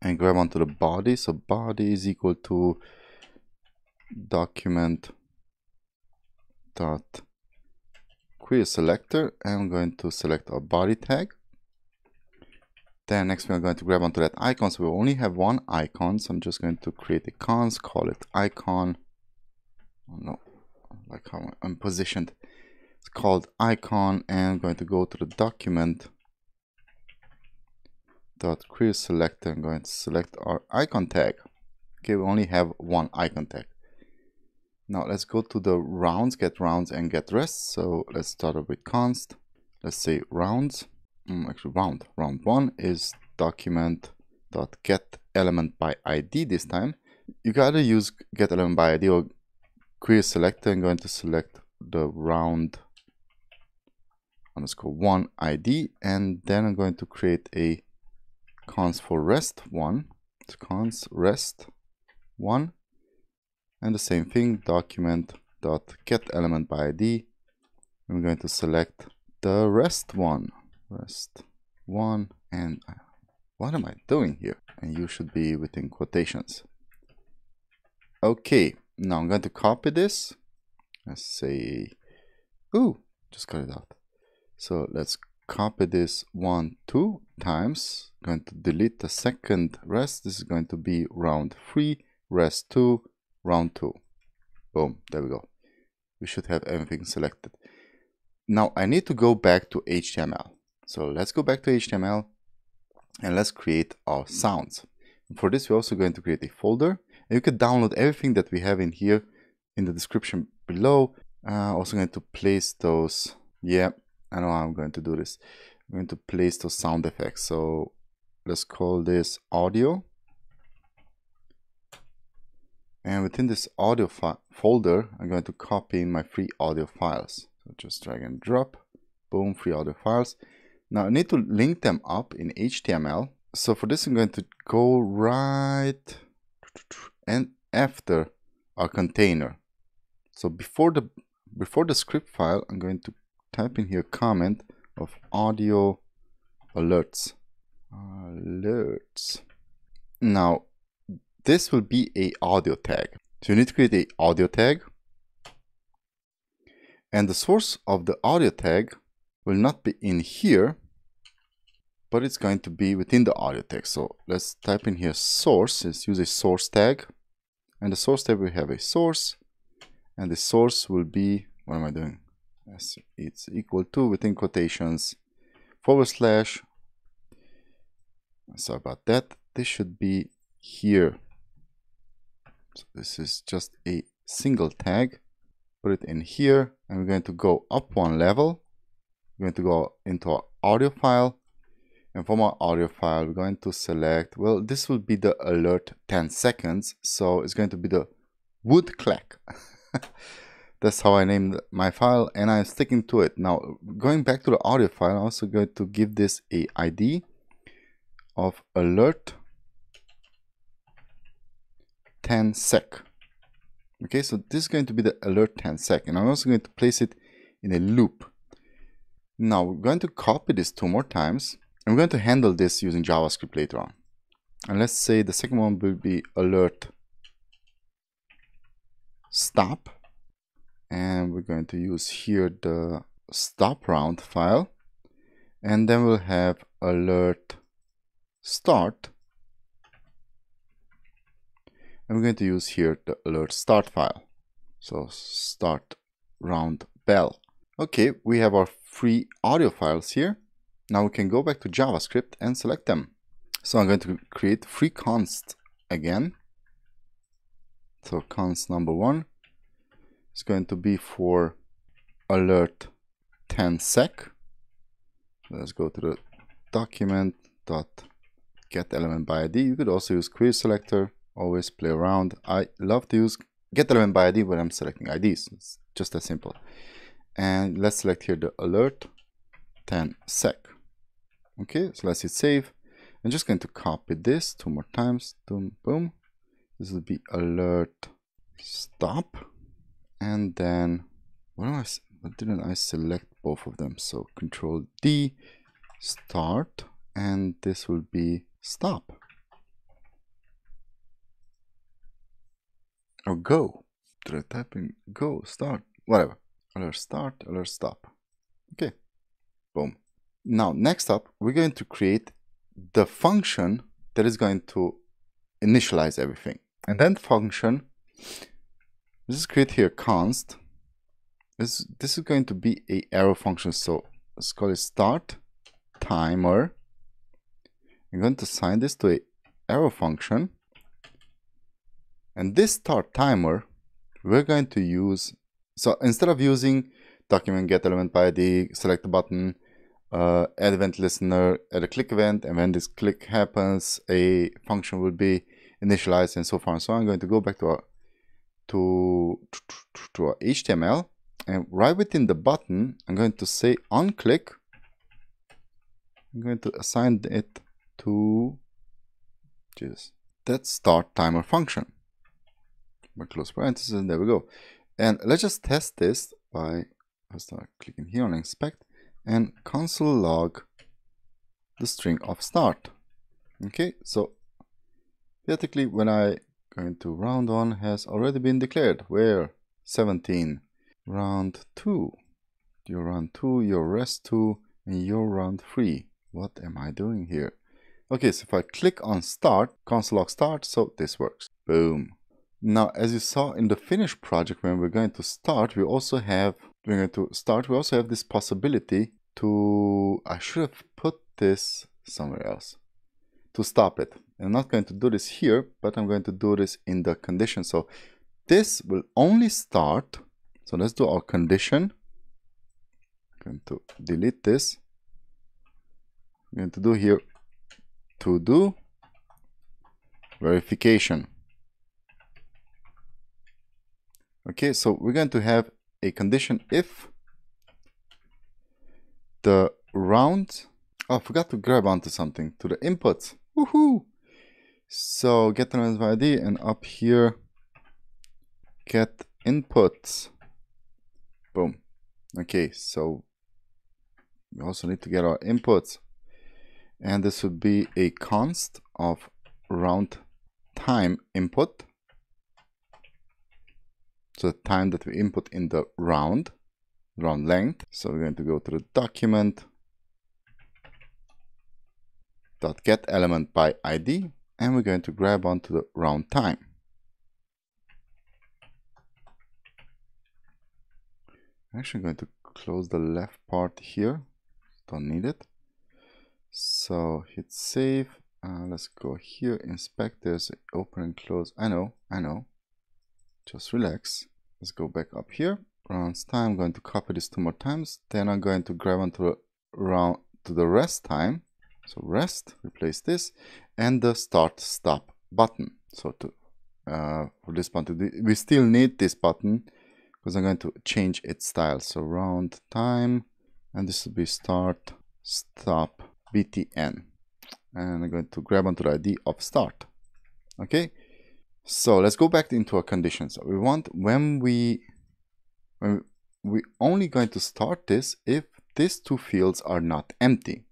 and grab onto the body. So body is equal to document dot query selector. And I'm going to select our body tag then next we're going to grab onto that icon. So we only have one icon. So I'm just going to create a const call it icon. Oh no. Like how I'm positioned. It's called icon and I'm going to go to the document dot query selector I'm going to select our icon tag. Okay we only have one icon tag. Now let's go to the rounds get rounds and get rest. So let's start off with const. Let's say rounds Mm, actually round round one is document dot get element by id this time you gotta use get element by id or query selector, I'm going to select the round underscore one ID, and then I'm going to create a const for rest one. It's const rest one, and the same thing, document dot get element by ID. I'm going to select the rest one, rest one, and uh, what am I doing here? And you should be within quotations. Okay, now I'm going to copy this. Let's say, ooh, just cut it out. So let's copy this one, two times. I'm going to delete the second rest. This is going to be round three, rest two, round two. Boom, there we go. We should have everything selected. Now I need to go back to HTML. So let's go back to HTML and let's create our sounds. For this, we're also going to create a folder. And you can download everything that we have in here in the description below. Uh, also going to place those. Yeah, I know I'm going to do this. I'm going to place those sound effects. So let's call this audio. And within this audio folder, I'm going to copy in my free audio files. So just drag and drop, boom, free audio files. Now I need to link them up in HTML. So for this, I'm going to go right and after our container. So before the before the script file, I'm going to type in here comment of audio alerts. Alerts. Now this will be a audio tag. So you need to create a audio tag. And the source of the audio tag will not be in here, but it's going to be within the audio tag. So let's type in here source. Let's use a source tag. And the source tag will have a source. And the source will be, what am I doing? Yes, it's equal to within quotations forward slash. Sorry about that. This should be here. So this is just a single tag. Put it in here and we're going to go up one level we're going to go into our audio file and from our audio file we're going to select well this will be the alert 10 seconds so it's going to be the wood clack. That's how I named my file and I'm sticking to it. Now going back to the audio file I'm also going to give this a ID of alert 10 sec. Okay so this is going to be the alert 10 sec and I'm also going to place it in a loop. Now we're going to copy this two more times. I'm going to handle this using JavaScript later on. And let's say the second one will be alert stop. And we're going to use here the stop round file. And then we'll have alert start. And we're going to use here the alert start file. So start round bell. Okay, we have our free audio files here. Now we can go back to JavaScript and select them. So I'm going to create free const again. So const number one is going to be for alert 10 sec. Let's go to the document dot get element by ID. You could also use query selector, always play around. I love to use get element by ID when I'm selecting IDs. It's just as simple and let's select here the alert 10 sec okay so let's hit save. I'm just going to copy this two more times. Boom boom. This will be alert stop. And then what, I, what didn't i select both of them? So control d start and this will be stop. Or go. Did i type in go start whatever. Alert start, alert stop. Okay, boom. Now, next up, we're going to create the function that is going to initialize everything. And then function, let's just create here const. This, this is going to be a arrow function. So let's call it start timer. I'm going to assign this to a arrow function. And this start timer, we're going to use so instead of using document get element by ID, select the button, uh, add event listener, at a click event, and when this click happens, a function will be initialized and so far so. I'm going to go back to our to, to our HTML and right within the button, I'm going to say on click. I'm going to assign it to Jesus, that start timer function. My close parentheses, and there we go. And let's just test this by I start clicking here on inspect and console log the string of start. Okay, so theoretically when I go into round one has already been declared where? 17 round two. Your round two your rest two and your round three. What am I doing here? Okay so if I click on start console log start so this works. Boom. Now, as you saw in the finished project when we're going to start, we also have we're going to start. We also have this possibility to, I should have put this somewhere else to stop it. I'm not going to do this here, but I'm going to do this in the condition. So this will only start. So let's do our condition. I'm going to delete this. I'm going to do here to do verification. Okay, so we're going to have a condition if the round. Oh I forgot to grab onto something. To the inputs. Woohoo! So get an ID and up here get inputs. Boom. Okay so we also need to get our inputs. And this would be a const of round time input. So the time that we input in the round, round length. So we're going to go to the document, dot get element by ID, and we're going to grab onto the round time. I'm actually going to close the left part here. Don't need it. So hit save. Uh, let's go here, inspect this, open and close. I know, I know. Just relax. Let's go back up here. Rounds time. I'm going to copy this two more times. Then I'm going to grab onto round to the rest time. So rest, replace this, and the start stop button. So to uh, for this button, we still need this button because I'm going to change its style. So round time, and this will be start stop btn, and I'm going to grab onto the ID of start. Okay, so let's go back into our conditions. So we want when we when we only going to start this if these two fields are not empty.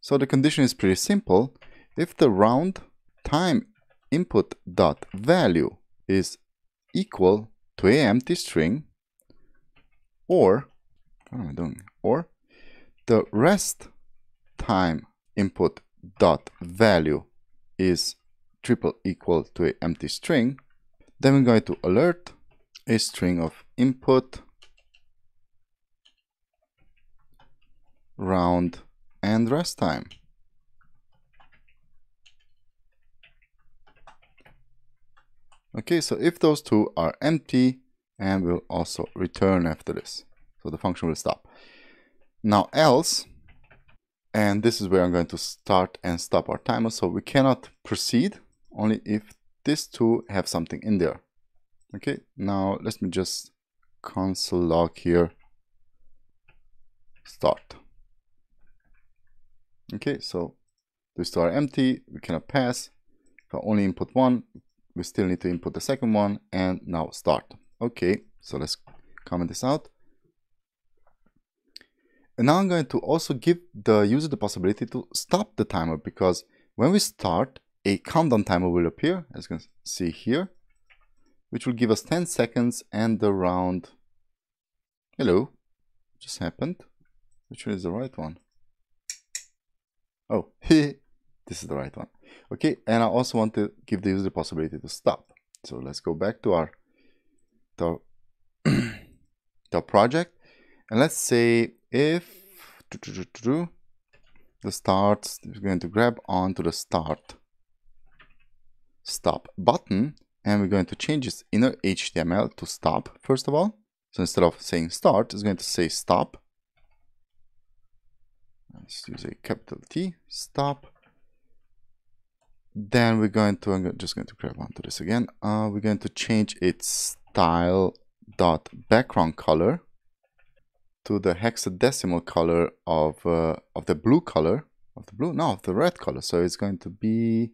So the condition is pretty simple. If the round time input dot value is equal to a empty string or what am I doing? Or the rest time input dot value is triple equal to an empty string, then we're going to alert a string of input round and rest time. Okay, so if those two are empty, and we'll also return after this. So the function will stop. Now else, and this is where I'm going to start and stop our timer. So we cannot proceed only if these two have something in there. Okay, now let me just console log here, start. Okay, so these two are empty, we cannot pass. If I only input one, we still need to input the second one, and now start. Okay, so let's comment this out. And now I'm going to also give the user the possibility to stop the timer because when we start, a countdown timer will appear, as you can see here, which will give us 10 seconds and around, hello, just happened, which one is the right one? Oh, this is the right one. Okay, and I also want to give the user the possibility to stop. So let's go back to our, to to project, and let's say if the start is going to grab onto the start stop button and we're going to change its inner HTML to stop first of all. So instead of saying start, it's going to say stop. Let's use a capital T, stop. Then we're going to, I'm just going to grab onto this again. Uh, we're going to change its style dot background color to the hexadecimal color of uh, of the blue color of the blue no of the red color so it's going to be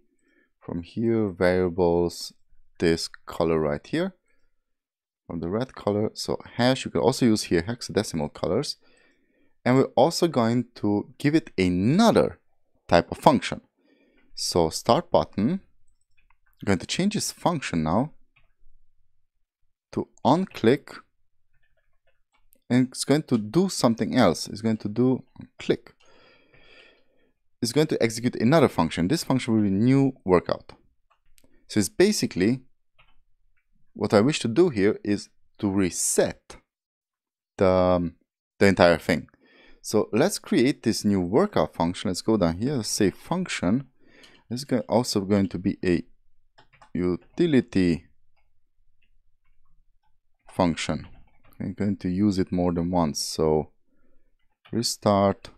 from here variables this color right here. From the red color so hash you can also use here hexadecimal colors. And we're also going to give it another type of function. So start button I'm going to change this function now to on click and it's going to do something else. It's going to do click It's going to execute another function. This function will be new workout. So it's basically what I wish to do here is to reset the, um, the entire thing. So let's create this new workout function. Let's go down here, say function. This is also going to be a utility function. I'm going to use it more than once. So restart.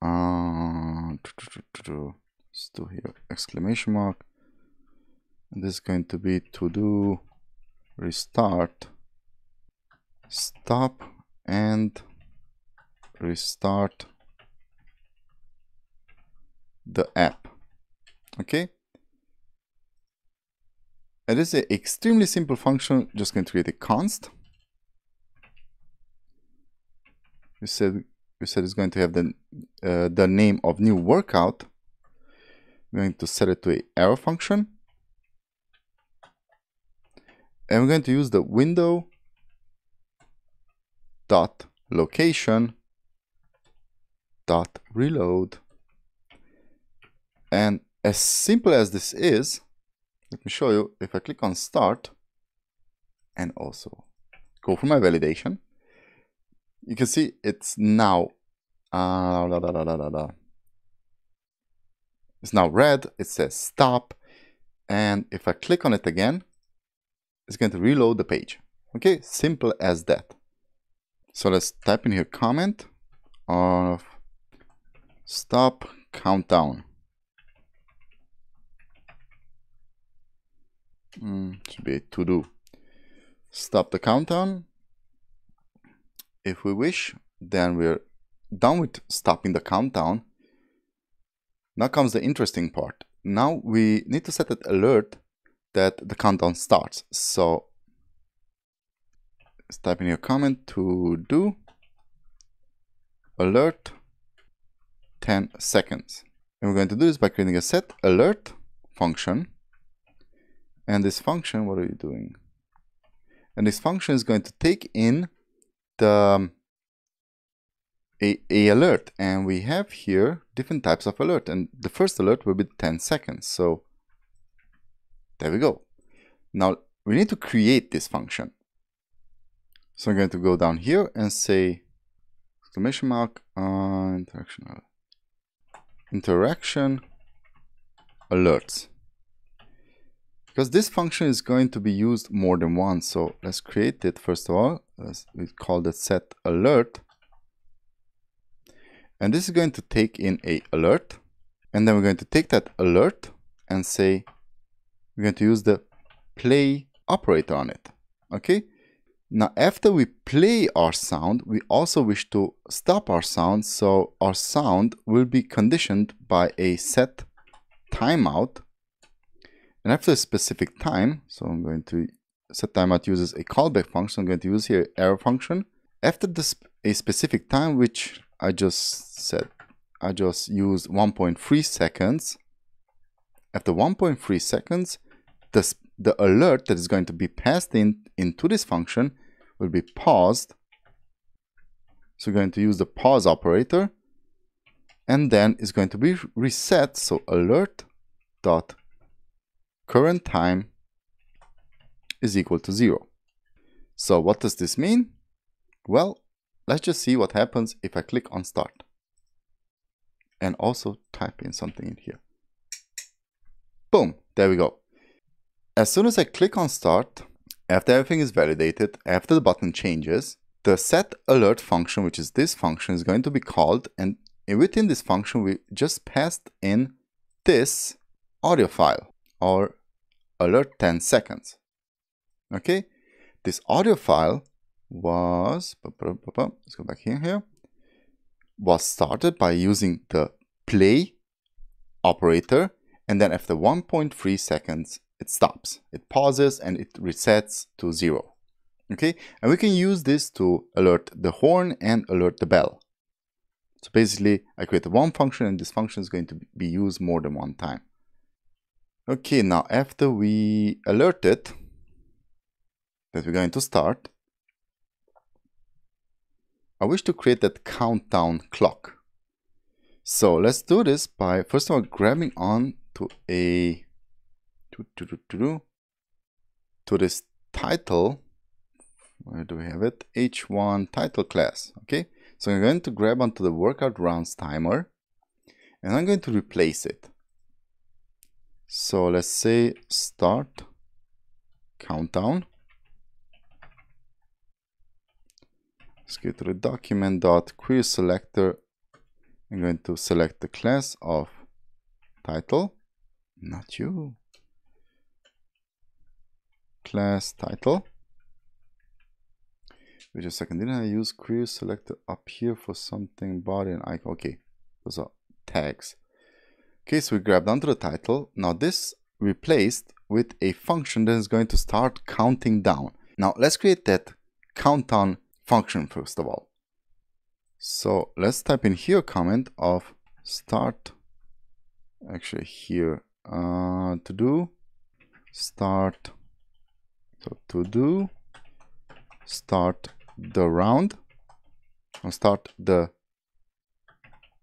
Uh, let's do here exclamation mark. This is going to be to do restart. Stop and restart the app. Okay? It is an extremely simple function just going to create a const. We said we said it's going to have the uh, the name of new workout. We're going to set it to a arrow function and we're going to use the window dot location dot reload. And as simple as this is let me show you. If I click on start and also go for my validation you can see it's now uh, da, da, da, it's now red. It says stop. And if I click on it again it's going to reload the page okay simple as that so let's type in here comment of stop countdown. Mm, should be to do. Stop the countdown. If we wish, then we're done with stopping the countdown. Now comes the interesting part. Now we need to set an alert that the countdown starts. So type in your comment to do alert 10 seconds. And we're going to do this by creating a set alert function. And this function, what are you doing? And this function is going to take in the um, a, a alert. And we have here different types of alert. And the first alert will be 10 seconds. So there we go. Now we need to create this function. So I'm going to go down here and say exclamation mark uh, interaction interaction alerts because this function is going to be used more than once so let's create it first of all let's, we call that set alert and this is going to take in a alert and then we're going to take that alert and say we're going to use the play operator on it okay now, after we play our sound, we also wish to stop our sound, so our sound will be conditioned by a set timeout. And after a specific time, so I'm going to set timeout uses a callback function. I'm going to use here arrow function. After this a specific time, which I just said, I just used 1.3 seconds. After 1.3 seconds, the the alert that is going to be passed in into this function will be paused. So we're going to use the pause operator and then it's going to be reset. So alert dot current time is equal to zero. So what does this mean? Well, let's just see what happens if I click on start and also type in something in here. Boom, there we go. As soon as I click on start, after everything is validated, after the button changes, the set alert function, which is this function, is going to be called. And within this function, we just passed in this audio file or alert 10 seconds. Okay, this audio file was, let's go back here, here, was started by using the play operator. And then after 1.3 seconds, it stops. It pauses and it resets to zero. Okay, and we can use this to alert the horn and alert the bell. So basically, I create one function and this function is going to be used more than one time. Okay, now after we alert it that we're going to start, I wish to create that countdown clock. So let's do this by first of all grabbing on to a to, this title where do we have it? H1 title class, okay? So I'm going to grab onto the workout rounds timer and I'm going to replace it. So let's say start countdown. Let's go to the document dot query selector. I'm going to select the class of title, not you. Class title. Wait a second, didn't I use query selector up here for something body and icon? Okay, those are tags. Okay, so we grabbed onto the title. Now this replaced with a function that is going to start counting down. Now let's create that countdown function first of all. So let's type in here comment of start, actually here, uh, to do, start, so to do, start the round, or start the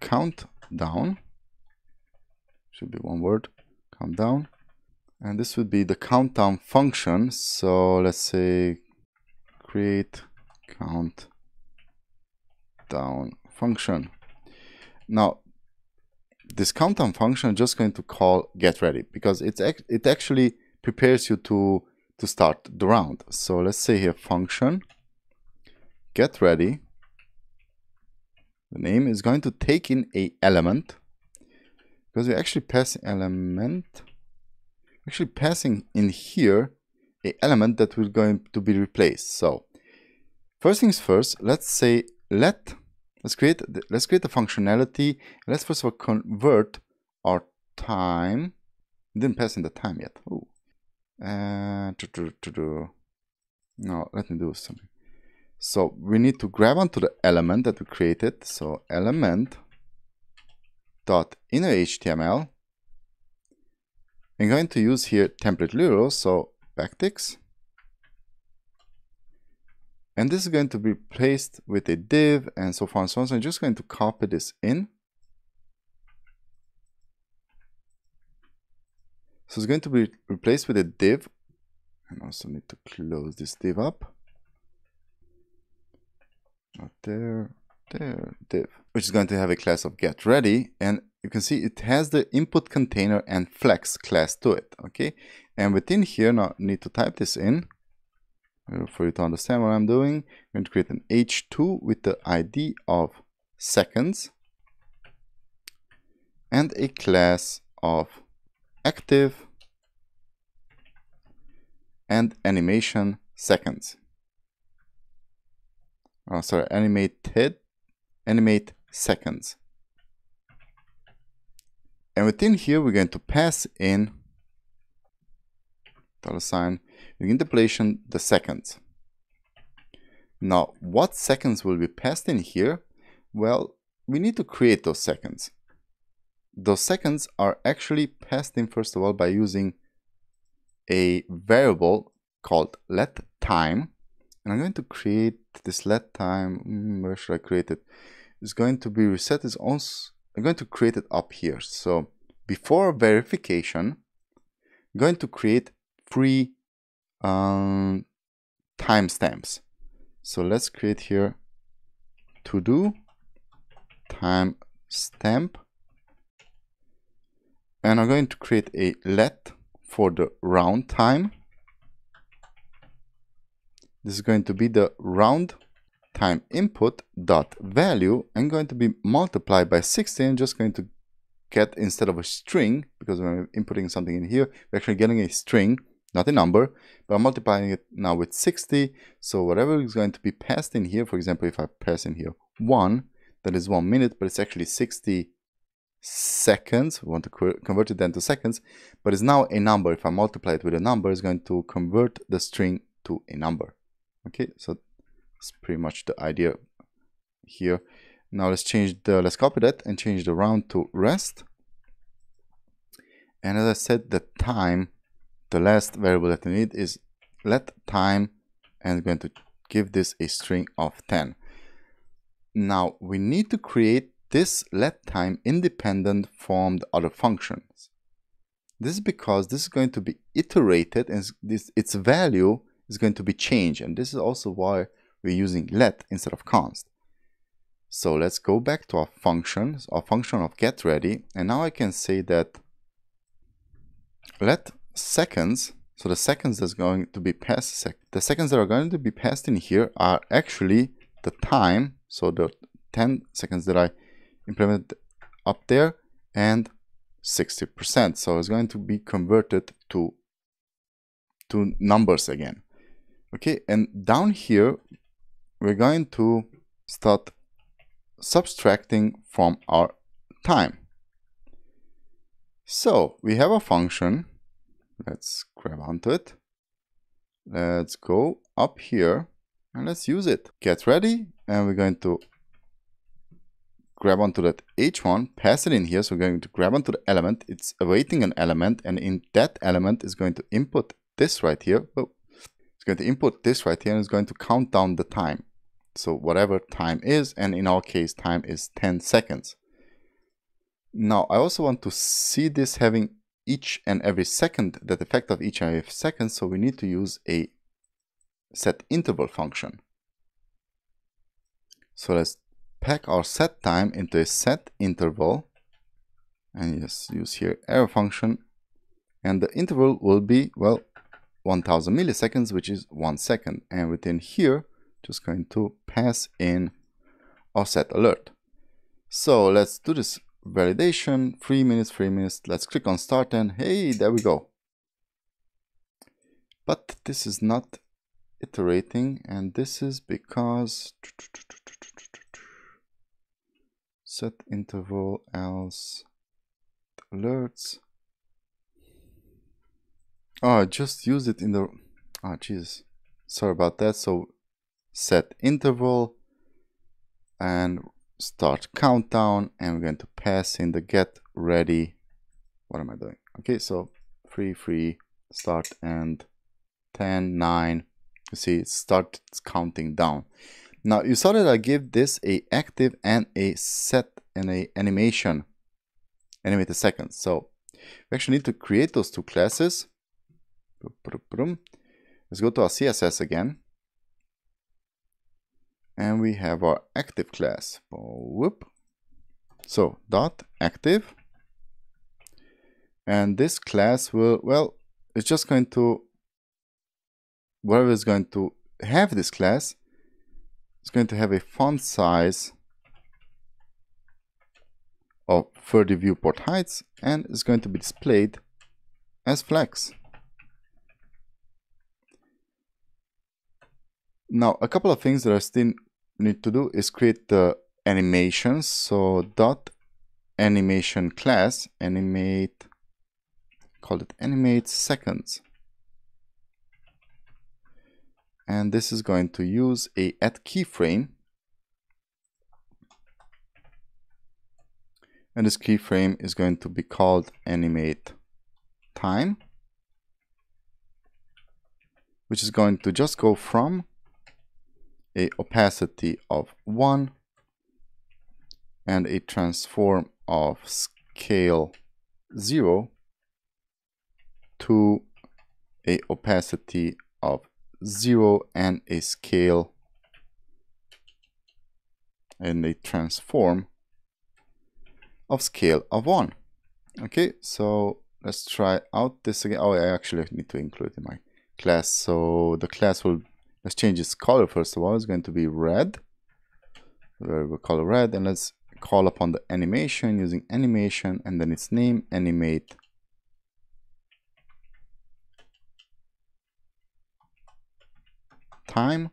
countdown, should be one word, countdown, and this would be the countdown function. So let's say create countdown function. Now this countdown function is just going to call get ready because it's it actually prepares you to to start the round so let's say here function get ready the name is going to take in a element because we actually pass element actually passing in here a element that will going to be replaced. So first things first, let's say let let's create the, let's create the functionality. Let's first of all convert our time. Didn't pass in the time yet. Ooh. To, to, to do. No, let me do something. So we need to grab onto the element that we created. So element dot inner HTML I'm going to use here template literal, so backticks. And this is going to be placed with a div and so far and so on. So I'm just going to copy this in. So it's going to be replaced with a div. And also need to close this div up. Not there, there, div. Which is going to have a class of get ready. And you can see it has the input container and flex class to it okay and within here now need to type this in uh, for you to understand what I'm doing I'm going to create an h2 with the id of seconds and a class of active and animation seconds oh sorry animated animate seconds and within here, we're going to pass in dollar sign interpolation the seconds. Now, what seconds will be passed in here? Well, we need to create those seconds. Those seconds are actually passed in first of all by using a variable called let time. And I'm going to create this let time, hmm, where should I create it? It's going to be reset its own I'm going to create it up here. So before verification, I'm going to create three um, timestamps. So let's create here to do timestamp. And I'm going to create a let for the round time. This is going to be the round time input dot value and going to be multiplied by 60 and just going to get instead of a string because when we're inputting something in here we're actually getting a string not a number but I'm multiplying it now with 60 so whatever is going to be passed in here for example if I pass in here 1 that is 1 minute but it's actually 60 seconds we want to convert it then to seconds but it's now a number if I multiply it with a number it's going to convert the string to a number okay so that's pretty much the idea here. Now let's change the, let's copy that and change the round to rest. And as I said, the time, the last variable that we need is let time and going to give this a string of 10. Now we need to create this let time independent the other functions. This is because this is going to be iterated and this, its value is going to be changed. And this is also why we're using let instead of const. So let's go back to our functions, our function of get ready. And now I can say that let seconds, so the seconds that's going to be passed, sec the seconds that are going to be passed in here are actually the time, so the 10 seconds that I implemented up there and 60%. So it's going to be converted to, to numbers again. Okay, and down here, we're going to start subtracting from our time. So we have a function. Let's grab onto it. Let's go up here and let's use it. Get ready and we're going to grab onto that h1, pass it in here. So we're going to grab onto the element. It's awaiting an element and in that element is going to input this right here. Oh, it's going to input this right here and it's going to count down the time. So whatever time is, and in our case, time is 10 seconds. Now, I also want to see this having each and every second, that effect of each and every second, so we need to use a set interval function. So let's pack our set time into a set interval. And just use here arrow function. And the interval will be well 1000 milliseconds which is one second. And within here just going to pass in our set alert. So let's do this validation. Three minutes three minutes. Let's click on start and hey there we go. But this is not iterating. And this is because set interval else alerts. Oh I just used it in the ah, oh Jesus sorry about that. So set interval and start countdown and we're going to pass in the get ready. What am I doing? Okay so free free start and 10 9 you see it starts counting down now you saw that I give this a active and a set and a animation. Animated seconds so we actually need to create those two classes. Let's go to our CSS again. And we have our active class. Oh, whoop. So dot active, and this class will well, it's just going to whatever is going to have this class is going to have a font size of 30 viewport heights and is going to be displayed as flex. Now, a couple of things that I still need to do is create the animations. So dot animation class animate call it animate seconds and this is going to use a at keyframe. And this keyframe is going to be called animate time which is going to just go from a opacity of 1 and a transform of scale 0 to a opacity 0 and a scale and a transform of scale of 1. Okay, so let's try out this again. Oh, I actually need to include in my class. So the class will Let's change its color first of all. It's going to be red. Variable color red. And let's call upon the animation using animation and then its name animate time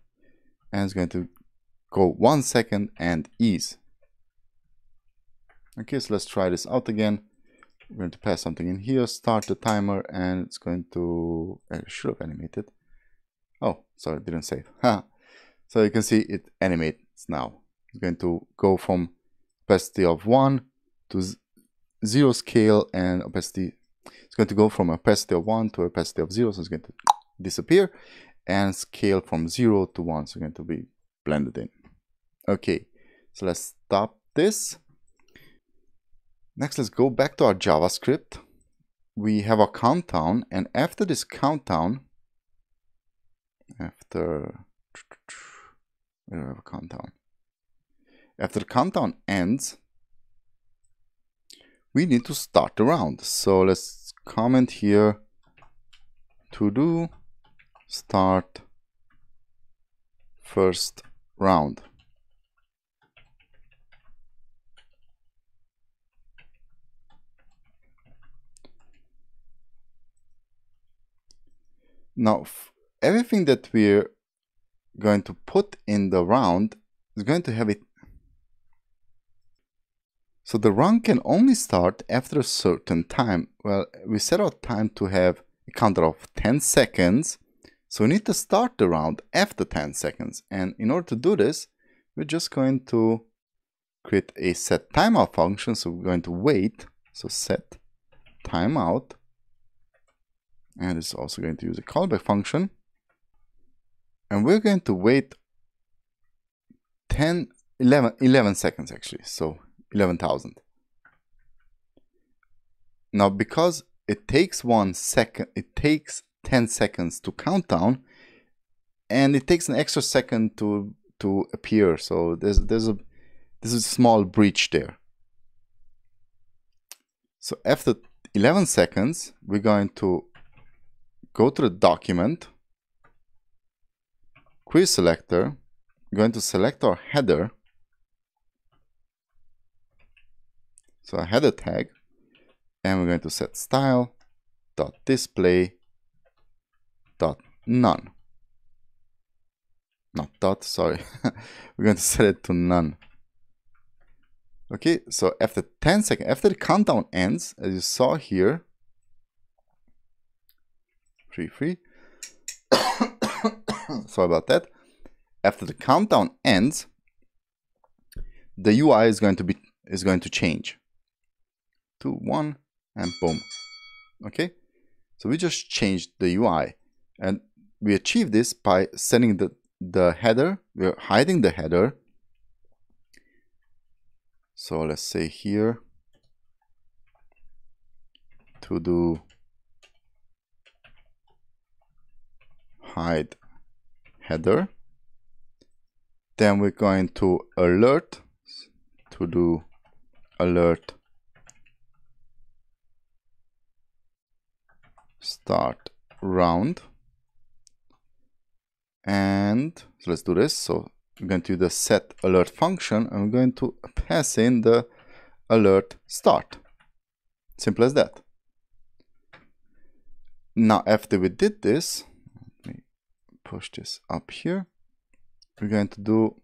and it's going to go one second and ease okay so let's try this out again we're going to pass something in here start the timer and it's going to uh, I should have animated Oh, sorry, didn't save. so you can see it animates now. It's going to go from opacity of 1 to 0 scale and opacity. It's going to go from opacity of 1 to opacity of 0, so it's going to disappear. And scale from 0 to 1, so going to be blended in. Okay, so let's stop this. Next, let's go back to our JavaScript. We have a countdown, and after this countdown, after we have a countdown. After the countdown ends, we need to start the round. So let's comment here to do start first round. Now, everything that we're going to put in the round is going to have it. So the round can only start after a certain time. Well, we set our time to have a counter of 10 seconds. So we need to start the round after 10 seconds. And in order to do this, we're just going to create a set timeout function. So we're going to wait. So set timeout and it's also going to use a callback function and we're going to wait 10 11 11 seconds actually so 11,000 now because it takes one second it takes 10 seconds to countdown and it takes an extra second to to appear. So there's there's a there's a small breach there. So after 11 seconds we're going to go to the document, query selector, I'm going to select our header, so a header tag, and we're going to set style dot display none. Not dot, sorry. we're going to set it to none. Okay, so after 10 seconds, after the countdown ends, as you saw here, free free. Sorry about that. After the countdown ends, the UI is going to be is going to change. Two, one, and boom. Okay, so we just changed the UI, and we achieve this by setting the the header. We're hiding the header. So let's say here to do hide header. Then we're going to alert to do alert start round. And so let's do this. So we're going to do the set alert function we're going to pass in the alert start. Simple as that. Now after we did this, let me push this up here. We're going to do,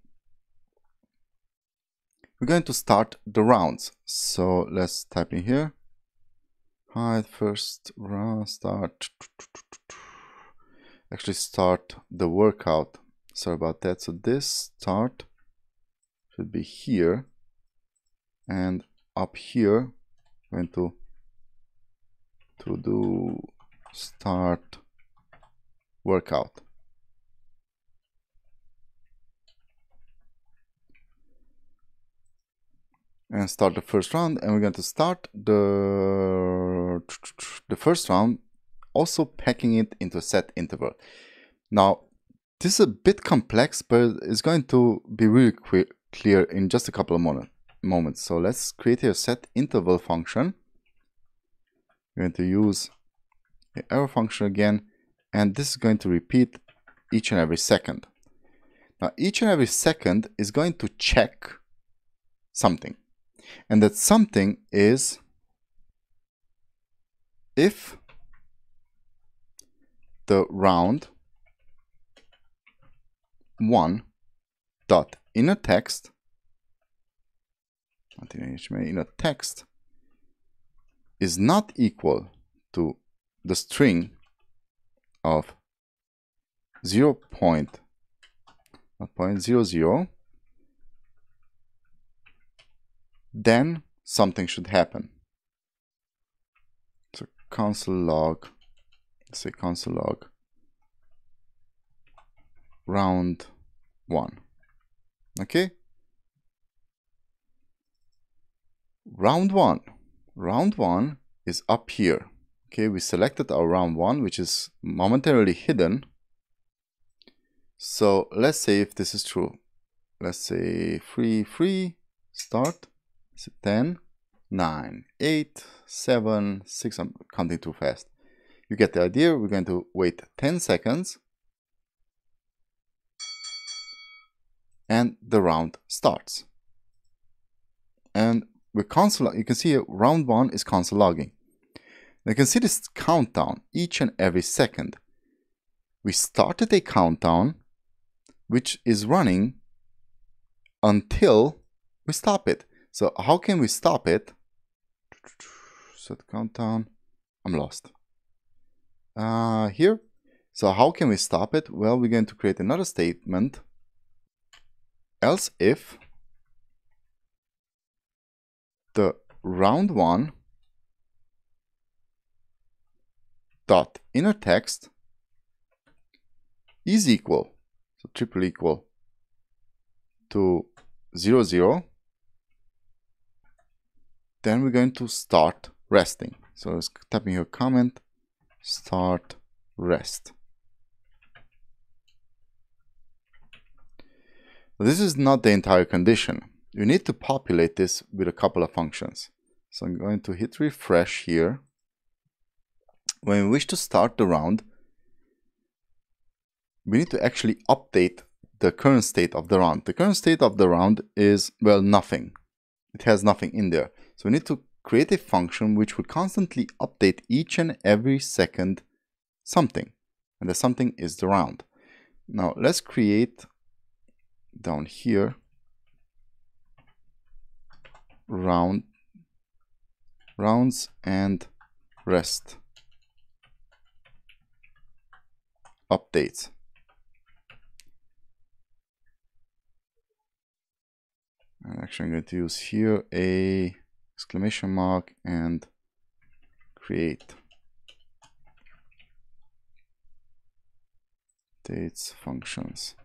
we're going to start the rounds. So let's type in here. Hide first round start. Actually start the workout. Sorry about that. So this start should be here. And up here, I'm going to, to do start workout. and start the first round and we're going to start the the first round also packing it into a set interval. Now this is a bit complex but it's going to be really clear in just a couple of moment, moments. So let's create a set interval function. We're going to use the arrow function again and this is going to repeat each and every second. Now each and every second is going to check something and that something is if the round 1 dot inner text inner text is not equal to the string of 0 point, 0.00 then something should happen. So console log, say console log round one. Okay. Round one. Round one is up here. Okay, we selected our round one, which is momentarily hidden. So let's say if this is true. Let's say 3, 3, start. So 10, 9, 8, 7, 6. I'm counting too fast. You get the idea. We're going to wait 10 seconds. And the round starts. And we console, you can see round one is console logging. You can see this countdown each and every second. We started a countdown which is running until we stop it. So how can we stop it? Set countdown. I'm lost. Uh, here. So how can we stop it? Well, we're going to create another statement. Else if the round one dot inner text is equal so triple equal to 0, 0. Then we're going to start resting. So let's type in here comment, start rest. This is not the entire condition. You need to populate this with a couple of functions. So I'm going to hit refresh here. When we wish to start the round, we need to actually update the current state of the round. The current state of the round is, well, nothing. It has nothing in there. So we need to create a function which will constantly update each and every second something. And the something is the round. Now let's create down here round rounds and rest updates. And actually I'm going to use here a exclamation mark and create dates functions.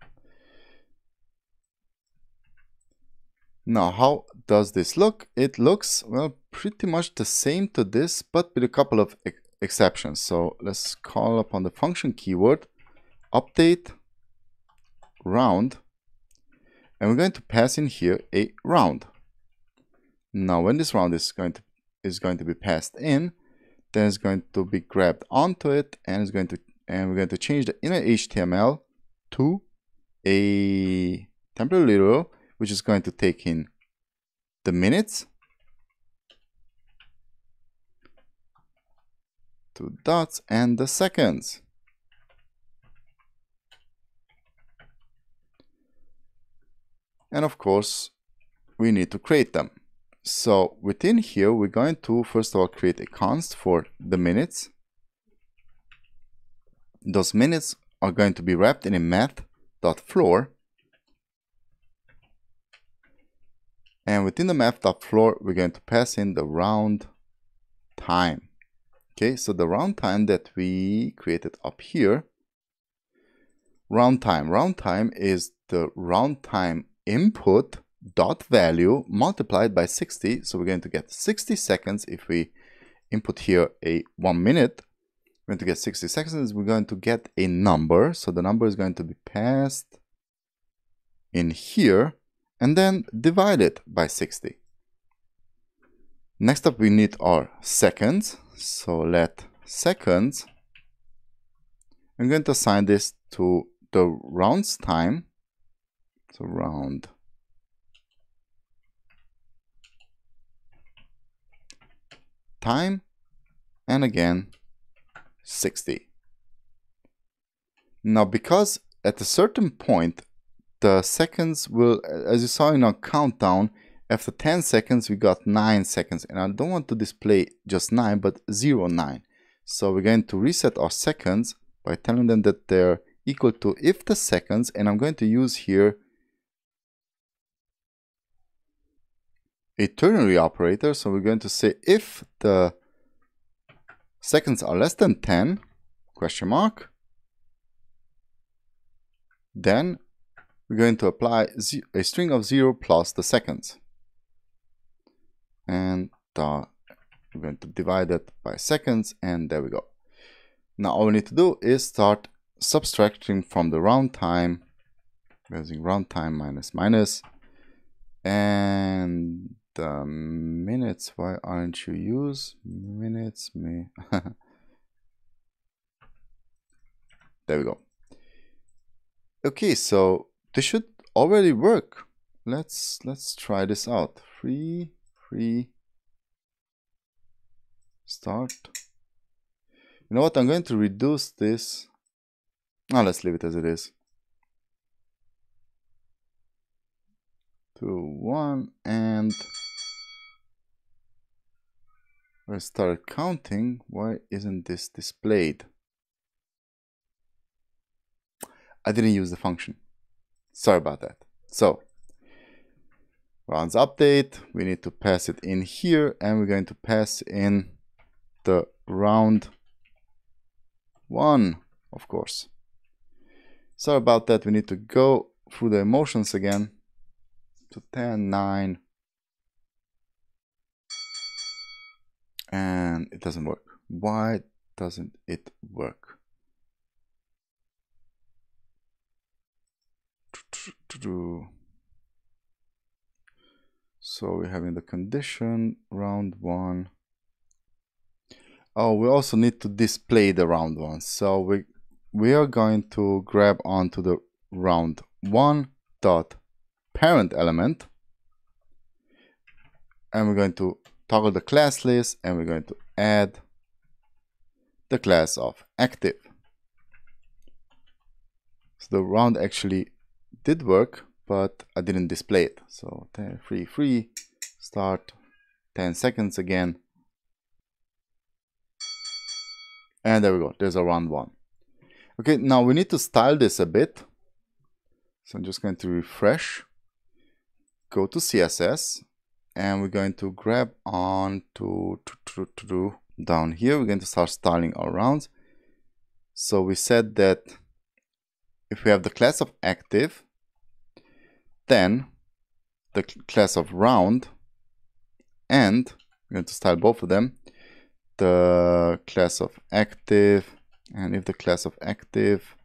Now, how does this look? It looks, well, pretty much the same to this, but with a couple of ex exceptions. So let's call upon the function keyword, update round and we're going to pass in here a round. Now when this round is going to is going to be passed in, then it's going to be grabbed onto it and it's going to and we're going to change the inner HTML to a template literal which is going to take in the minutes two dots and the seconds And of course, we need to create them. So within here, we're going to first of all create a const for the minutes. Those minutes are going to be wrapped in a math.floor. And within the math.floor, we're going to pass in the round time. Okay, so the round time that we created up here, round time. Round time is the round time input dot value multiplied by 60. So we're going to get 60 seconds if we input here a one minute. We're going to get 60 seconds. We're going to get a number. So the number is going to be passed in here and then divided by 60. Next up, we need our seconds. So let seconds, I'm going to assign this to the rounds time so round time and again 60. Now because at a certain point the seconds will as you saw in our countdown after 10 seconds we got 9 seconds and I don't want to display just 9 but 0 9 so we're going to reset our seconds by telling them that they're equal to if the seconds and I'm going to use here a ternary operator. So we're going to say if the seconds are less than 10, question mark, then we're going to apply a string of 0 plus the seconds. And uh, we're going to divide it by seconds, and there we go. Now all we need to do is start subtracting from the round time using round time minus minus and the minutes why aren't you use minutes me? There we go. Okay so this should already work. Let's let's try this out. Free free. Start. You know what? I'm going to reduce this. Now oh, let's leave it as it is. To one and I start counting why isn't this displayed? I didn't use the function. Sorry about that. So rounds update we need to pass it in here and we're going to pass in the round one of course. Sorry about that we need to go through the emotions again. To 10 9 and it doesn't work why doesn't it work so we're having the condition round one. Oh, we also need to display the round one. So we we are going to grab onto the round one dot parent element and we're going to toggle the class list and we're going to add the class of active. So the round actually did work, but I didn't display it. So 10, free, free, start 10 seconds again. And there we go, there's a round one. Okay, now we need to style this a bit. So I'm just going to refresh, go to CSS, and we're going to grab on to, to, to, to, down here. We're going to start styling our rounds. So we said that if we have the class of active, then the class of round and we're going to style both of them the class of active and if the class of active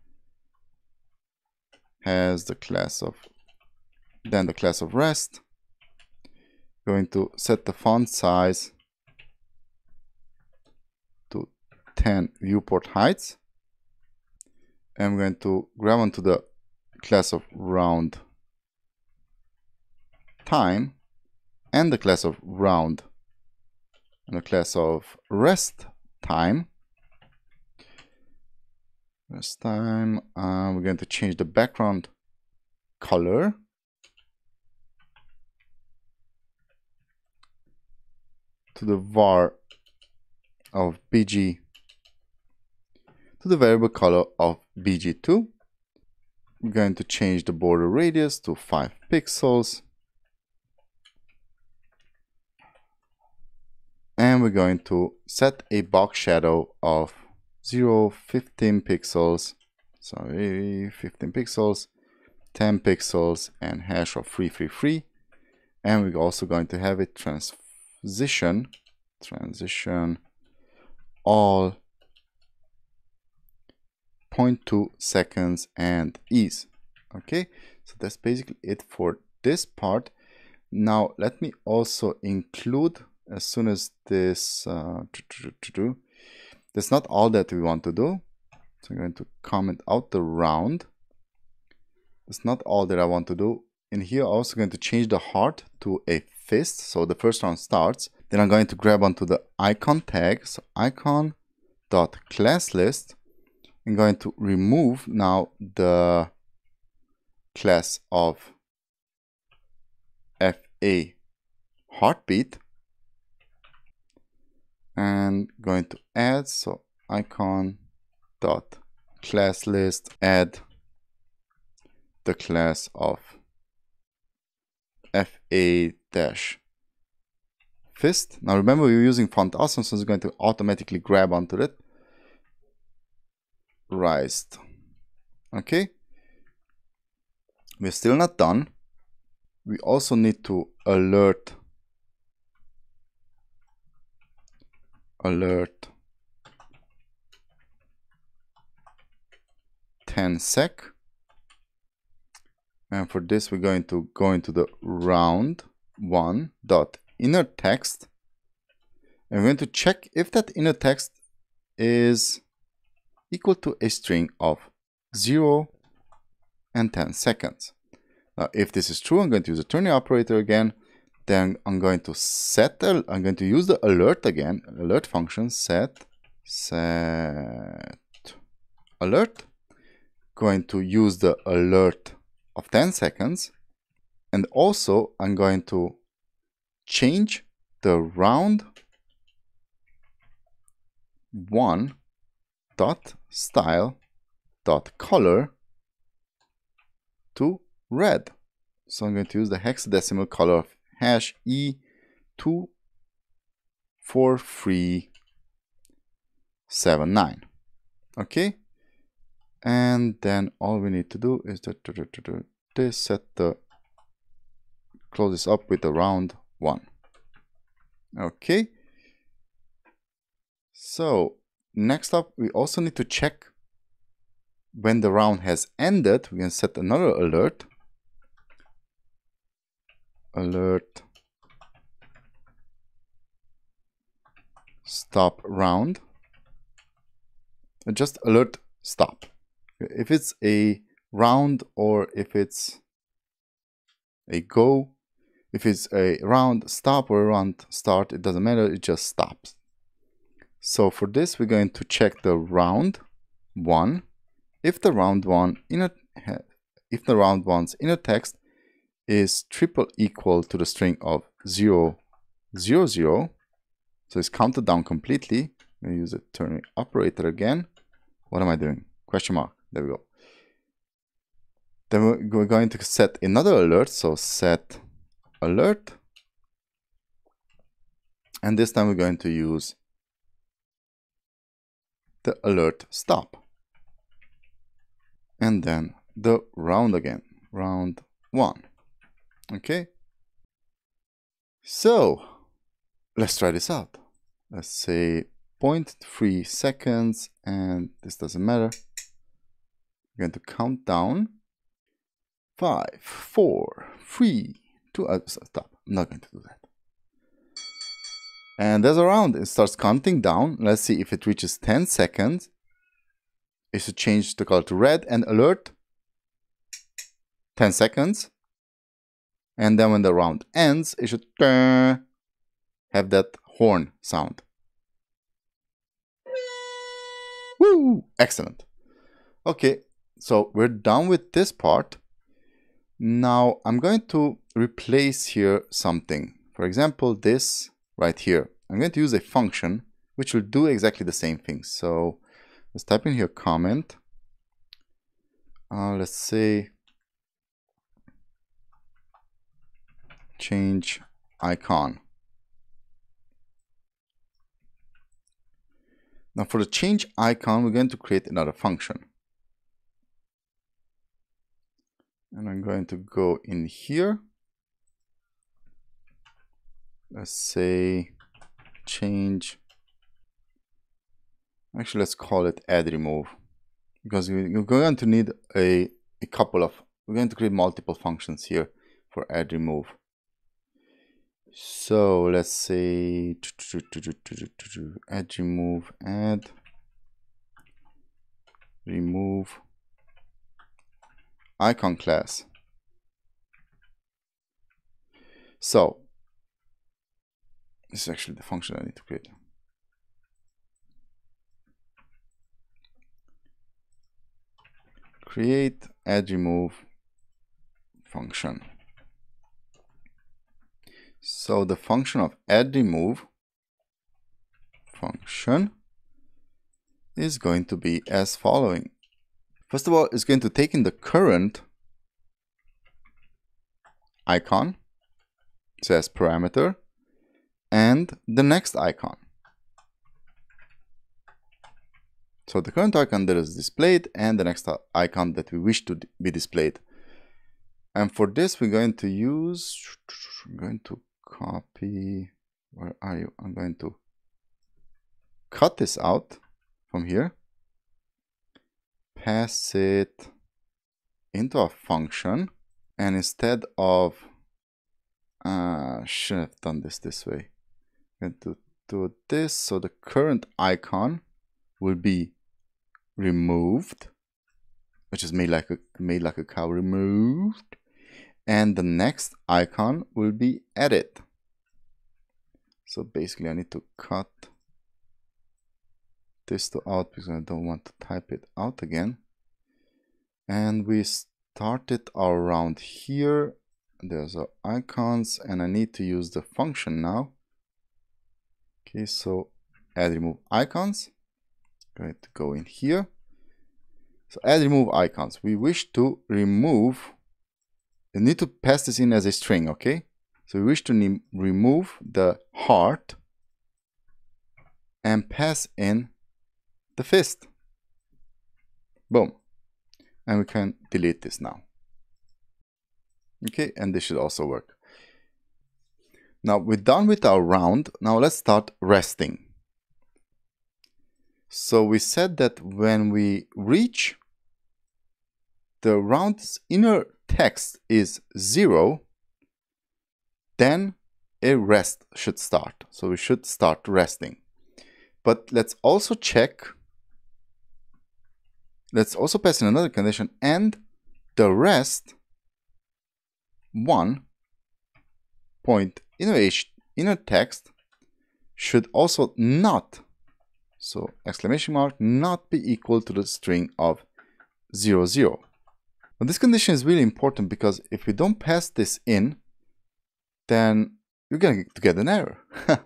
has the class of then the class of rest going to set the font size to 10 viewport heights. I'm going to grab onto the class of round time and the class of round and the class of rest time. Rest time uh, we're going to change the background color to the var of bg to the variable color of bg2 we're going to change the border radius to 5 pixels. And we're going to set a box shadow of 0 15 pixels. Sorry 15 pixels 10 pixels and hash of 333 and we're also going to have it transition transition all 0.2 seconds and ease. Okay so that's basically it for this part. Now let me also include as soon as this uh, that's not all that we want to do. So I'm going to comment out the round. That's not all that I want to do. In here I'm also going to change the heart to a fist. So the first round starts. Then I'm going to grab onto the icon tag. So icon dot class list. I'm going to remove now the class of fa heartbeat. And going to add. So icon dot class list. Add the class of fa dash. Fist. Now remember we're using font awesome so it's going to automatically grab onto it. Raised okay. We're still not done. We also need to alert. Alert. 10 sec. And for this, we're going to go into the round one dot inner text. We're going to check if that inner text is equal to a string of 0 and 10 seconds. Now, if this is true, I'm going to use the ternary operator again. Then I'm going to set, I'm going to use the alert again, alert function, set, set alert. Going to use the alert of 10 seconds. And also I'm going to change the round one dot style dot color to red. So I'm going to use the hexadecimal color of hash E24379. Okay. And then all we need to do is to, to, to, to, to set the close this up with a round one. Okay. So next up, we also need to check when the round has ended. We can set another alert. Alert stop round. Just alert stop. If it's a round or if it's a go, if it's a round stop or a round start, it doesn't matter, it just stops. So for this, we're going to check the round one. If the round one inner, if the round one's inner text is triple equal to the string of 0, 0, 0, so it's counted down completely. I'm use the ternary operator again. What am I doing? Question mark. There we go. Then we're going to set another alert. So set alert. And this time we're going to use the alert stop. And then the round again, round one. Okay. So let's try this out. Let's say 0.3 seconds and this doesn't matter. We're going to count down. Five, four, three, two, uh, stop. I'm not going to do that. And there's a round. It starts counting down. Let's see if it reaches 10 seconds. It should change the color to red and alert. 10 seconds. And then when the round ends, it should have that horn sound. Woo! Excellent. Okay, so we're done with this part. Now I'm going to replace here something. For example, this right here. I'm going to use a function which will do exactly the same thing. So let's type in here comment. Uh, let's say change icon. Now for the change icon, we're going to create another function. And I'm going to go in here let's say change. Actually let's call it add remove. Because we're going to need a, a couple of we're going to create multiple functions here for add remove. So let's say add remove add remove icon class. So this is actually the function I need to create. Create add remove function. So the function of add remove function is going to be as following. First of all, it's going to take in the current icon, as parameter, and the next icon. So the current icon that is displayed and the next icon that we wish to be displayed. And for this, we're going to use, I'm going to copy, where are you? I'm going to cut this out from here, pass it into a function and instead of uh, should have done this this way. To do this so the current icon will be removed, which is made like a made like a cow removed, and the next icon will be added. So basically, I need to cut this to out because I don't want to type it out again. And we started our round here. There's our icons and I need to use the function now. Okay, so add remove icons. Going to go in here. So add remove icons. We wish to remove, you need to pass this in as a string, okay? So we wish to remove the heart and pass in the fist. Boom. And we can delete this now. Okay, and this should also work. Now we're done with our round. Now let's start resting. So we said that when we reach the round's inner text is zero, then a rest should start. So we should start resting. But let's also check Let's also pass in another condition and the rest one point inner, inner text should also not so exclamation mark not be equal to the string of 0 0 now this condition is really important because if we don't pass this in then you're going to get an error.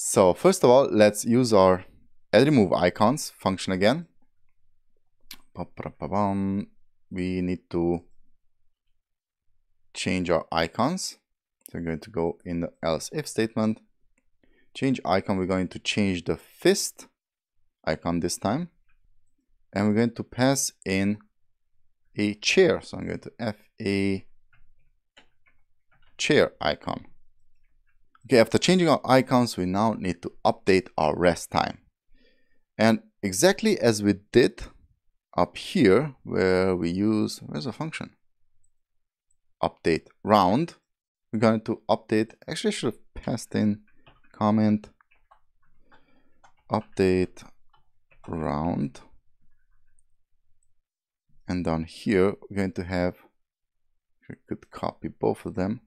So first of all let's use our add remove icons function again. We need to change our icons. So we're going to go in the else if statement, change icon. We're going to change the fist icon this time. And we're going to pass in a chair. So I'm going to F a chair icon. Okay, after changing our icons, we now need to update our rest time. And exactly as we did up here where we use, where's the function? Update round. We're going to update, actually I should have passed in comment update round. And down here, we're going to have, we could copy both of them.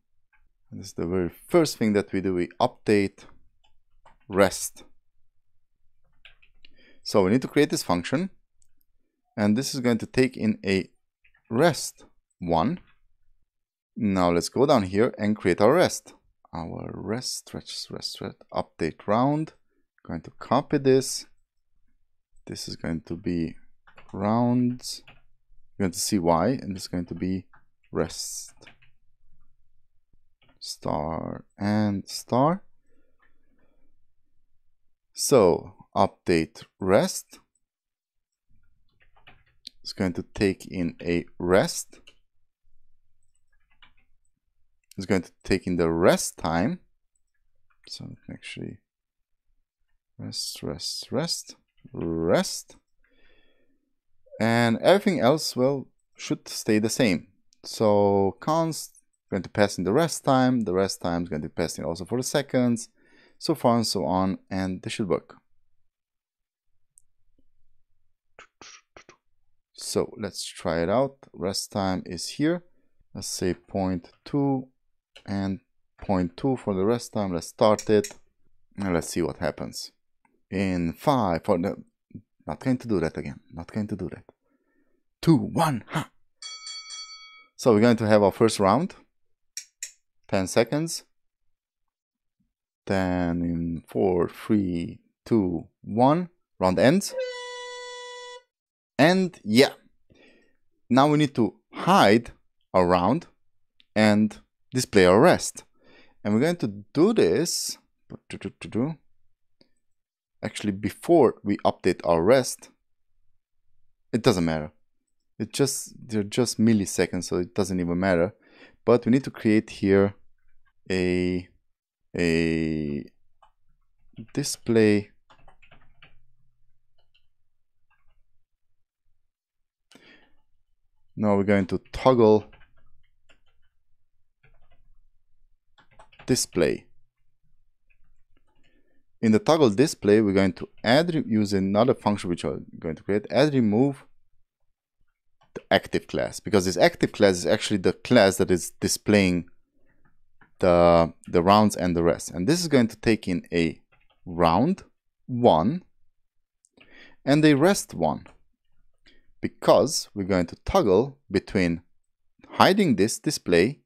This is the very first thing that we do, we update rest. So we need to create this function and this is going to take in a rest one. Now let's go down here and create our rest. Our rest, stretch, rest, stretch, update round. Going to copy this. This is going to be rounds. You're going to see why, and it's going to be rest. Star and star. So update rest is going to take in a rest. It's going to take in the rest time. So actually rest, rest, rest, rest. And everything else, well, should stay the same. So const going to pass in the rest time. The rest time is going to pass in also for the seconds, so far and so on, and this should work. So let's try it out. Rest time is here. Let's say 0.2 and 0.2 for the rest time. Let's start it and let's see what happens. In five, for the, not going to do that again. Not going to do that. Two, one, ha! So we're going to have our first round. 10 seconds. Then in four, three, two, one, round ends. And yeah, now we need to hide around and display our rest. And we're going to do this actually before we update our rest. It doesn't matter. It just they're just milliseconds, so it doesn't even matter. But we need to create here a a display Now we're going to toggle display. In the toggle display, we're going to add use another function which I'm going to create, add remove the active class because this active class is actually the class that is displaying the, the rounds and the rest. And this is going to take in a round one and a rest one because we're going to toggle between hiding this display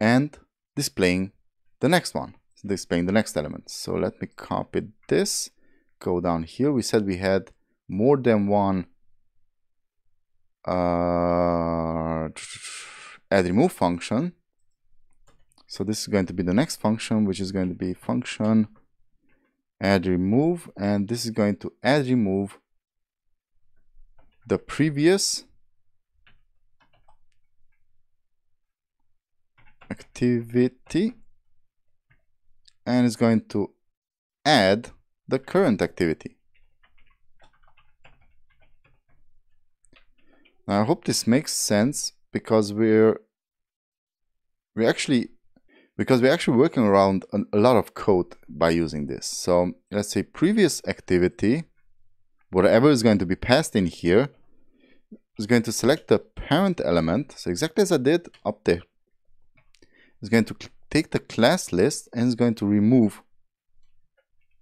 and displaying the next one, displaying the next element. So let me copy this, go down here. We said we had more than one uh, add remove function. So this is going to be the next function, which is going to be function add remove, and this is going to add remove the previous activity and it's going to add the current activity. Now I hope this makes sense because we're we actually because we're actually working around a lot of code by using this. So let's say previous activity, whatever is going to be passed in here, is going to select the parent element. So exactly as I did up there. It's going to take the class list and is going to remove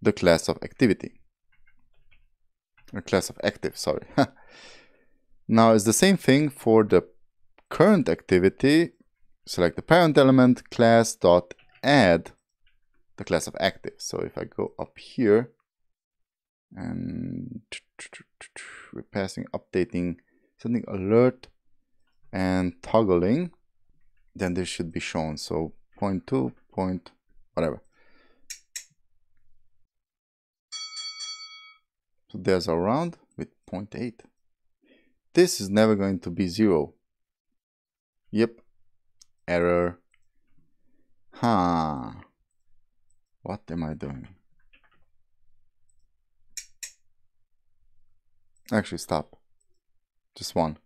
the class of activity. A class of active, sorry. now it's the same thing for the current activity select the parent element class dot add the class of active. So if I go up here and we're passing updating something alert and toggling, then this should be shown. So point two, point whatever. So there's a round with 0.8. This is never going to be zero. Yep, error. Huh. What am I doing? Actually, stop. Just one.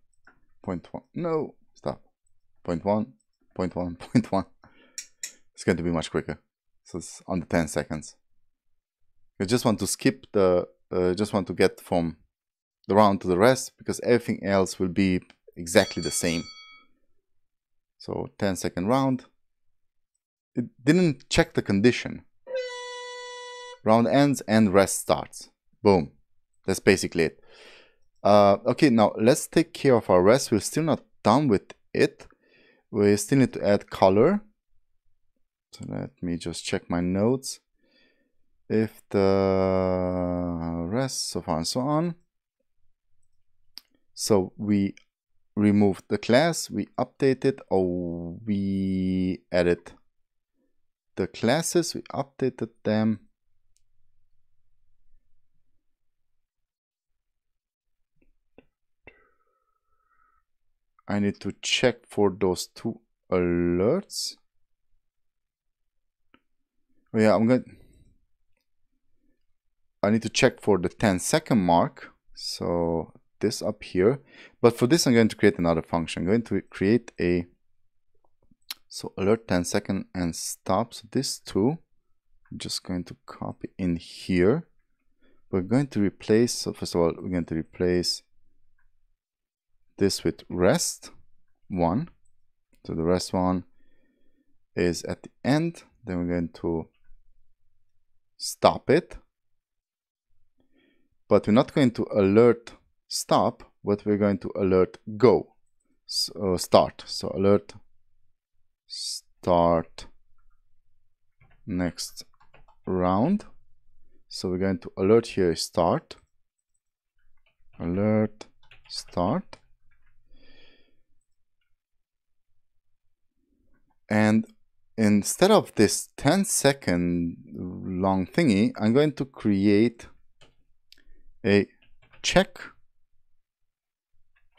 Point one. No, stop. Point one, point one, point one. It's going to be much quicker. So it's under 10 seconds. I just want to skip the, uh, just want to get from the round to the rest because everything else will be exactly the same. So 10 second round. It didn't check the condition. Round ends and rest starts. Boom. That's basically it. Uh, okay, now let's take care of our rest. We're still not done with it. We still need to add color. So let me just check my notes. If the rest, so far and so on. So we removed the class, we updated or we added the classes, we updated them. I need to check for those two alerts. Oh yeah, I'm going I need to check for the 10 second mark. So this up here. But for this, I'm going to create another function. I'm going to create a so alert 10 second and stop. So this two, I'm just going to copy in here. We're going to replace, so first of all, we're going to replace this with rest one. So the rest one is at the end. Then we're going to stop it. But we're not going to alert stop, but we're going to alert go, so uh, start. So alert start next round. So we're going to alert here start, alert start. And instead of this 10 second long thingy, I'm going to create a check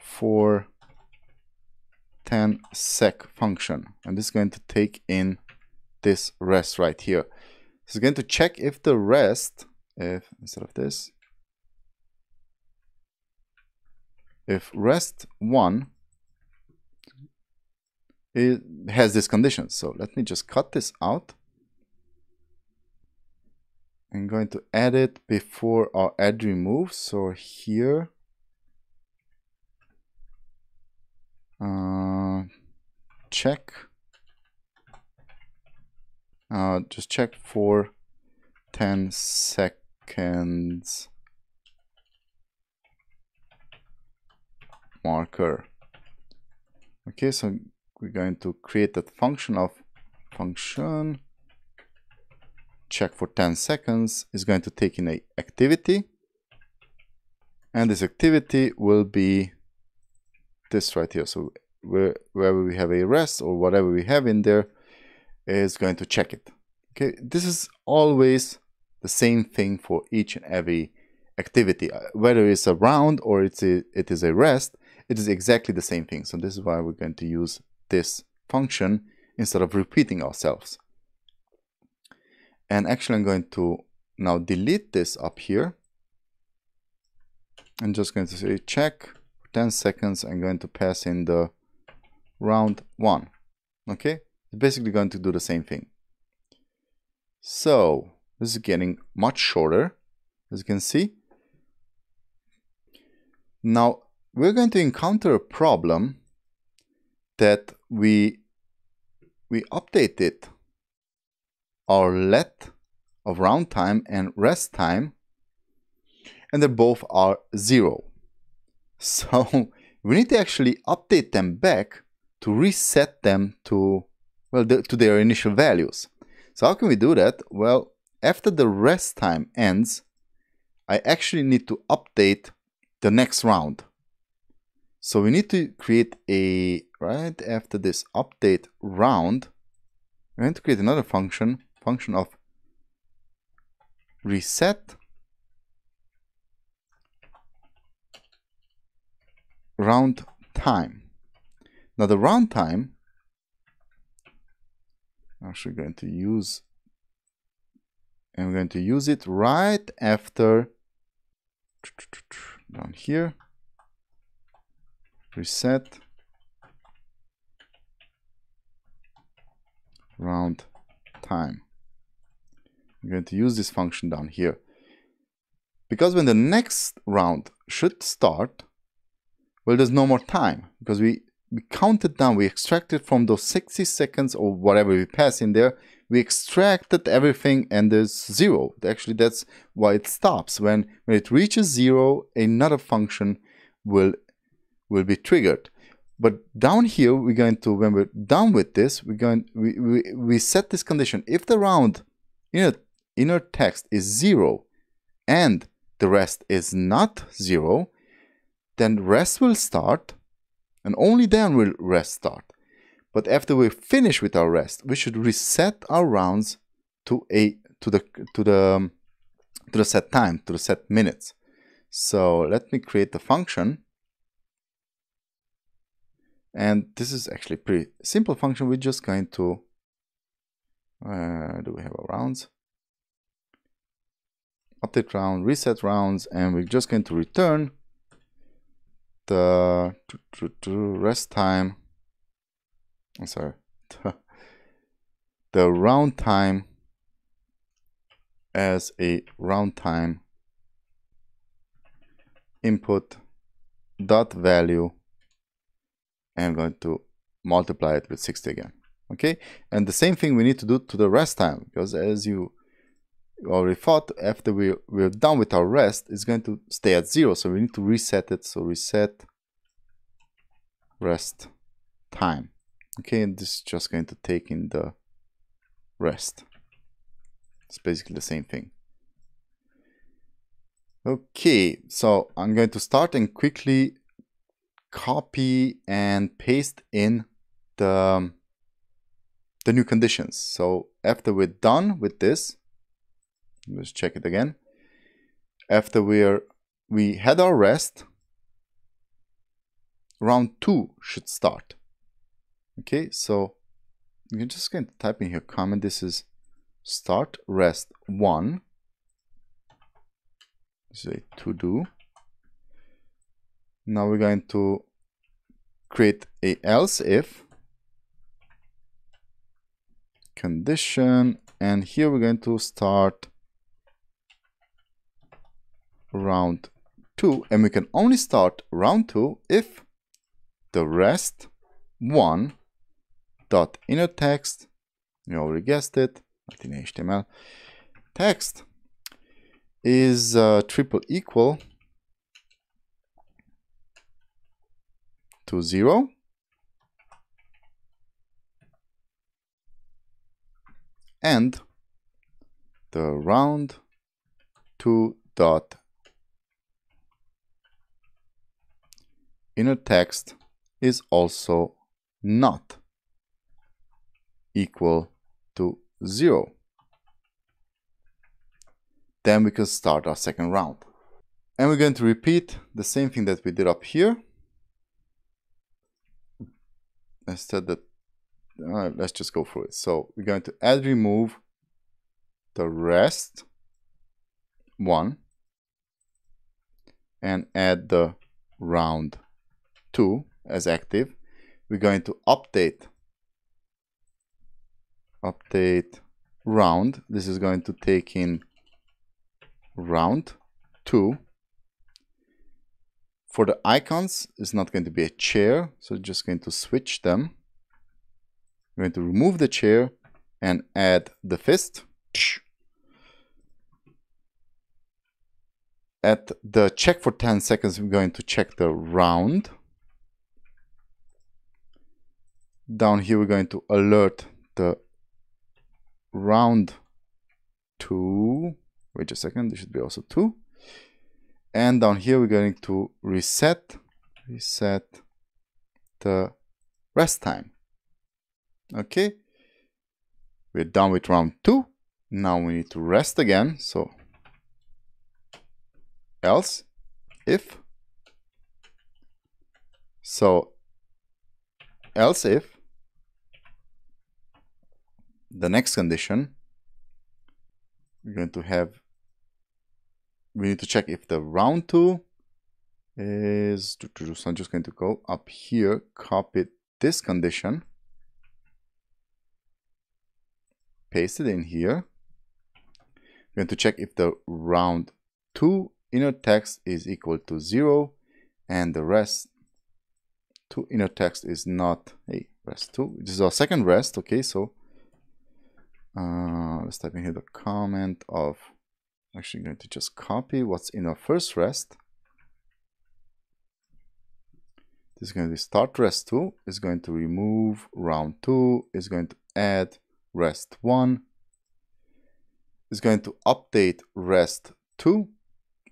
for 10 sec function. And this is going to take in this rest right here. So it's going to check if the rest if instead of this if rest 1 it has this condition. So let me just cut this out. I'm going to add it before our add remove. So here, uh, check, uh, just check for 10 seconds marker. Okay, so we're going to create that function of function. Check for 10 seconds. Is going to take in a activity. And this activity will be this right here. So where, wherever we have a rest or whatever we have in there is going to check it. Okay this is always the same thing for each and every activity. Uh, whether it's a round or it's a, it is a rest it is exactly the same thing. So this is why we're going to use this function instead of repeating ourselves and actually I'm going to now delete this up here. I'm just going to say check for 10 seconds. I'm going to pass in the round one. Okay, it's basically going to do the same thing. So this is getting much shorter, as you can see. Now we're going to encounter a problem that we we updated our let of round time and rest time and they both are zero. So we need to actually update them back to reset them to well the, to their initial values. So how can we do that? Well, after the rest time ends, I actually need to update the next round. So we need to create a right after this update round, we're going to create another function function of reset round time. Now the round time, I'm actually going to use, I'm going to use it right after down here, reset round time. I'm going to use this function down here. Because when the next round should start, well, there's no more time because we, we counted down, we extracted from those 60 seconds or whatever we pass in there, we extracted everything and there's zero. Actually, that's why it stops. When, when it reaches zero, another function will, will be triggered. But down here, we're going to, when we're done with this, we're going, we, we, we set this condition. If the round inner, inner text is zero and the rest is not zero, then rest will start and only then will rest start. But after we finish with our rest, we should reset our rounds to a to the to the to the set time, to the set minutes. So let me create the function and this is actually pretty simple function. We're just going to, uh, do we have our rounds? Update round, reset rounds, and we're just going to return the rest time. I'm sorry, the round time as a round time input dot value I'm going to multiply it with 60 again. Okay, and the same thing we need to do to the rest time because as you already thought, after we, we're done with our rest, it's going to stay at zero. So we need to reset it. So reset rest time. Okay, and this is just going to take in the rest. It's basically the same thing. Okay, so I'm going to start and quickly copy and paste in the, um, the new conditions. So after we're done with this, let's check it again. After we're we had our rest, round two should start. Okay, so you're just going to type in here comment. This is start rest one. Say to do Now we're going to create a else if condition and here we're going to start round 2 and we can only start round 2 if the rest 1 dot inner text you already guessed it not in HTML text is uh, triple equal to 0 and the round 2 dot inner text is also not equal to 0. Then we can start our second round. And we're going to repeat the same thing that we did up here. Instead that, uh, let's just go through it. So we're going to add remove the rest one and add the round 2 as active. We're going to update update round. This is going to take in round 2. For the icons, it's not going to be a chair, so just going to switch them. We're going to remove the chair and add the fist. At the check for 10 seconds, we're going to check the round. Down here, we're going to alert the round 2. Wait a second, this should be also 2. And down here, we're going to reset, reset the rest time. Okay, we're done with round 2. Now we need to rest again. So else if so else if the next condition we're going to have we need to check if the round 2 is so I'm just going to go up here copy this condition paste it in here. We're going to check if the round 2 inner text is equal to 0 and the rest 2 inner text is not hey rest 2 this is our second rest okay so uh, let's type in here the comment of actually going to just copy what's in our first rest this is going to be start rest 2 is going to remove round 2 is going to add rest 1 is going to update rest 2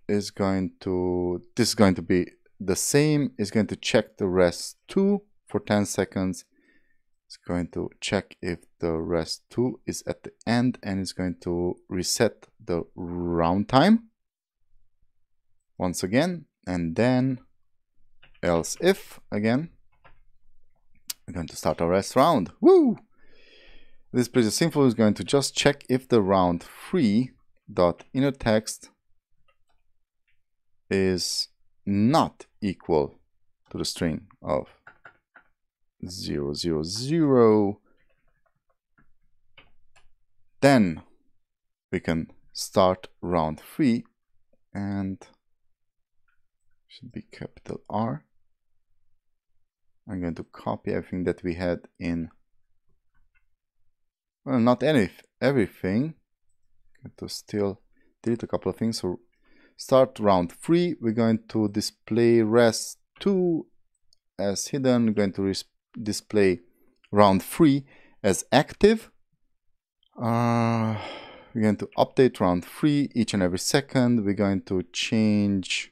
is going to, this is going to be the same, is going to check the rest 2 for 10 seconds. It's going to check if the rest 2 is at the end and it's going to reset the round time once again and then else if again we're going to start our rest round. Woo! This is pretty simple is going to just check if the round 3 dot inner text is not equal to the string of 0, 0, 0, then we can start round 3 and should be capital R. I'm going to copy everything that we had in, well, not any, everything, going to still delete a couple of things. So start round 3 we're going to display rest 2 as hidden we're going to display round 3 as active uh, we're going to update round 3 each and every second. We're going to change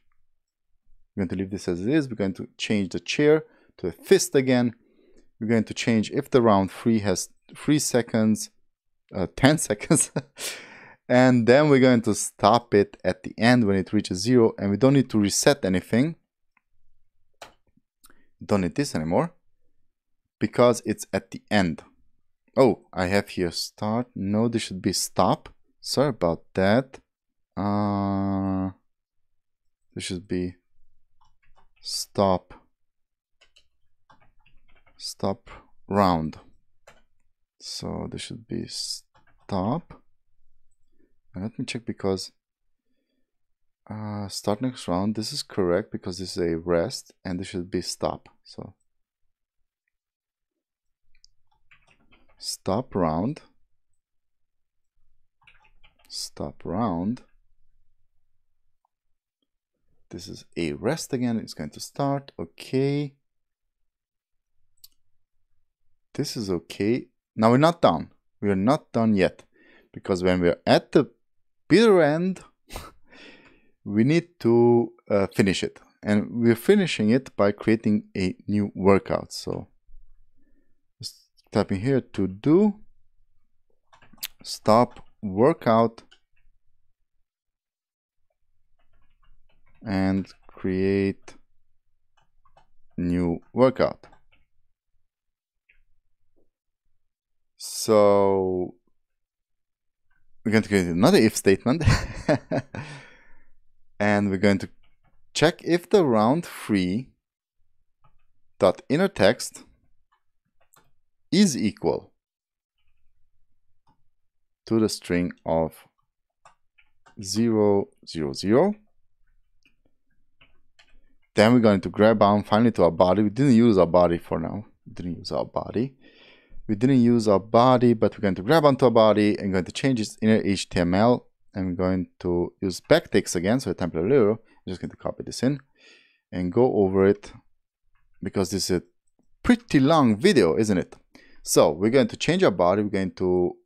we're going to leave this as it is. We're going to change the chair to a fist again. We're going to change if the round 3 has 3 seconds uh, 10 seconds and then we're going to stop it at the end when it reaches zero and we don't need to reset anything. Don't need this anymore because it's at the end. Oh I have here start. No this should be stop sorry about that. Uh this should be stop. Stop round. So this should be stop. And let me check because uh, start next round. This is correct because this is a rest and this should be stop. So stop round stop round. This is a rest again. It's going to start. Okay this is okay now we're not done. We are not done yet. Because when we're at the bitter end we need to uh, finish it. And we're finishing it by creating a new workout. So just typing here to do. Stop workout and create new workout. So we're going to create another if statement and we're going to check if the round free dot inner text is equal to the string of 0, 0, 0 then we're going to grab on finally to our body. We didn't use our body for now. We didn't use our body. We didn't use our body, but we're going to grab onto our body and going to change its inner HTML. And we're going to use backticks again, so a template literal. I'm just going to copy this in and go over it because this is a pretty long video, isn't it? So we're going to change our body. We're going to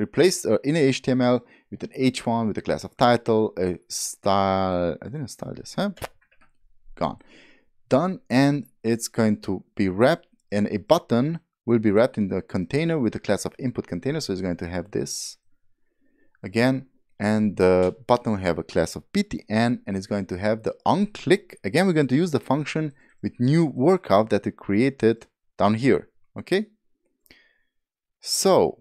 replace our uh, inner HTML with an H1 with a class of title, a style. I didn't style this, huh? gone. Done, and it's going to be wrapped, and a button will be wrapped in the container with the class of input container. So it's going to have this again, and the button will have a class of btn, and it's going to have the onClick. Again, we're going to use the function with new workout that we created down here. Okay. So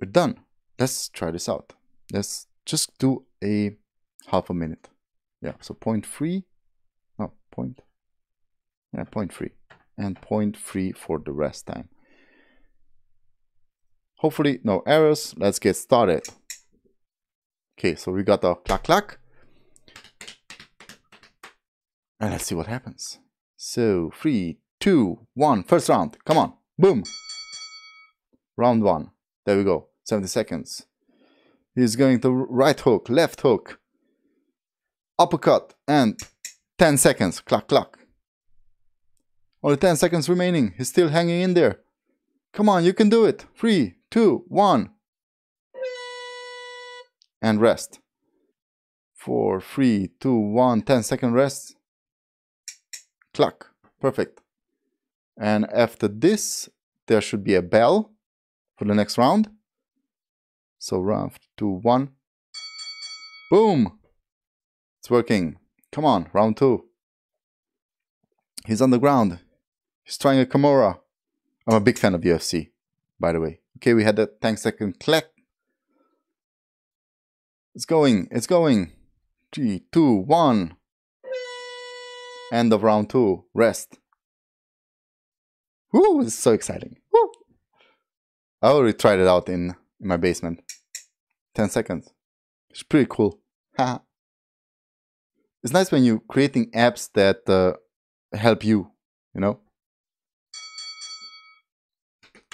we're done. Let's try this out. Let's just do a half a minute. Yeah, so point three point, yeah, point three, and point three for the rest time. Hopefully no errors. Let's get started. Okay, so we got our clack clack. And let's see what happens. So three, two, one, first round. Come on. Boom. Round one. There we go. 70 seconds. He's going to right hook, left hook, uppercut, and 10 seconds. Clack, clack. Only 10 seconds remaining. He's still hanging in there. Come on, you can do it. Three, two, one. And rest. Four, three, two, one. 10 second rest. Clack. Perfect. And after this, there should be a bell for the next round. So round two, one. Boom. It's working. Come on, round two. He's on the ground. He's trying a Kimura. I'm a big fan of UFC, by the way. Okay, we had that 10 second clack. It's going, it's going. Three, two, one. End of round two. Rest. Woo, it's so exciting. I already tried it out in, in my basement. 10 seconds. It's pretty cool. It's nice when you're creating apps that uh, help you, you know?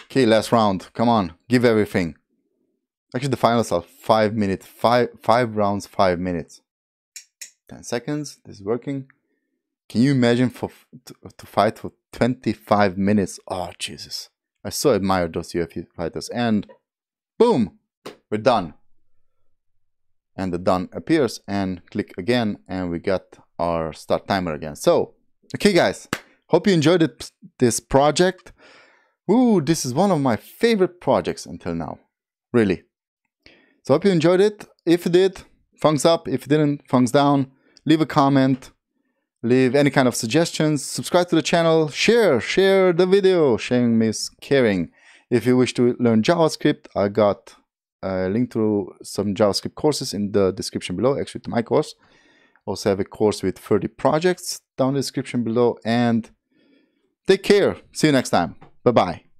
Okay, last round. Come on, give everything. Actually, the finals are five minutes. Five five rounds, five minutes. Ten seconds. This is working. Can you imagine for to, to fight for 25 minutes? Oh Jesus! I so admire those UFC fighters. And boom, we're done and the done appears and click again and we got our start timer again. So, okay guys, hope you enjoyed it, this project. Ooh, this is one of my favorite projects until now, really. So hope you enjoyed it. If you did, thumbs up. If you didn't, thumbs down. Leave a comment. Leave any kind of suggestions. Subscribe to the channel. Share. Share the video. Sharing means caring. If you wish to learn JavaScript, I got a link to some JavaScript courses in the description below, actually to my course. Also have a course with 30 projects down the description below. And take care. See you next time. Bye-bye.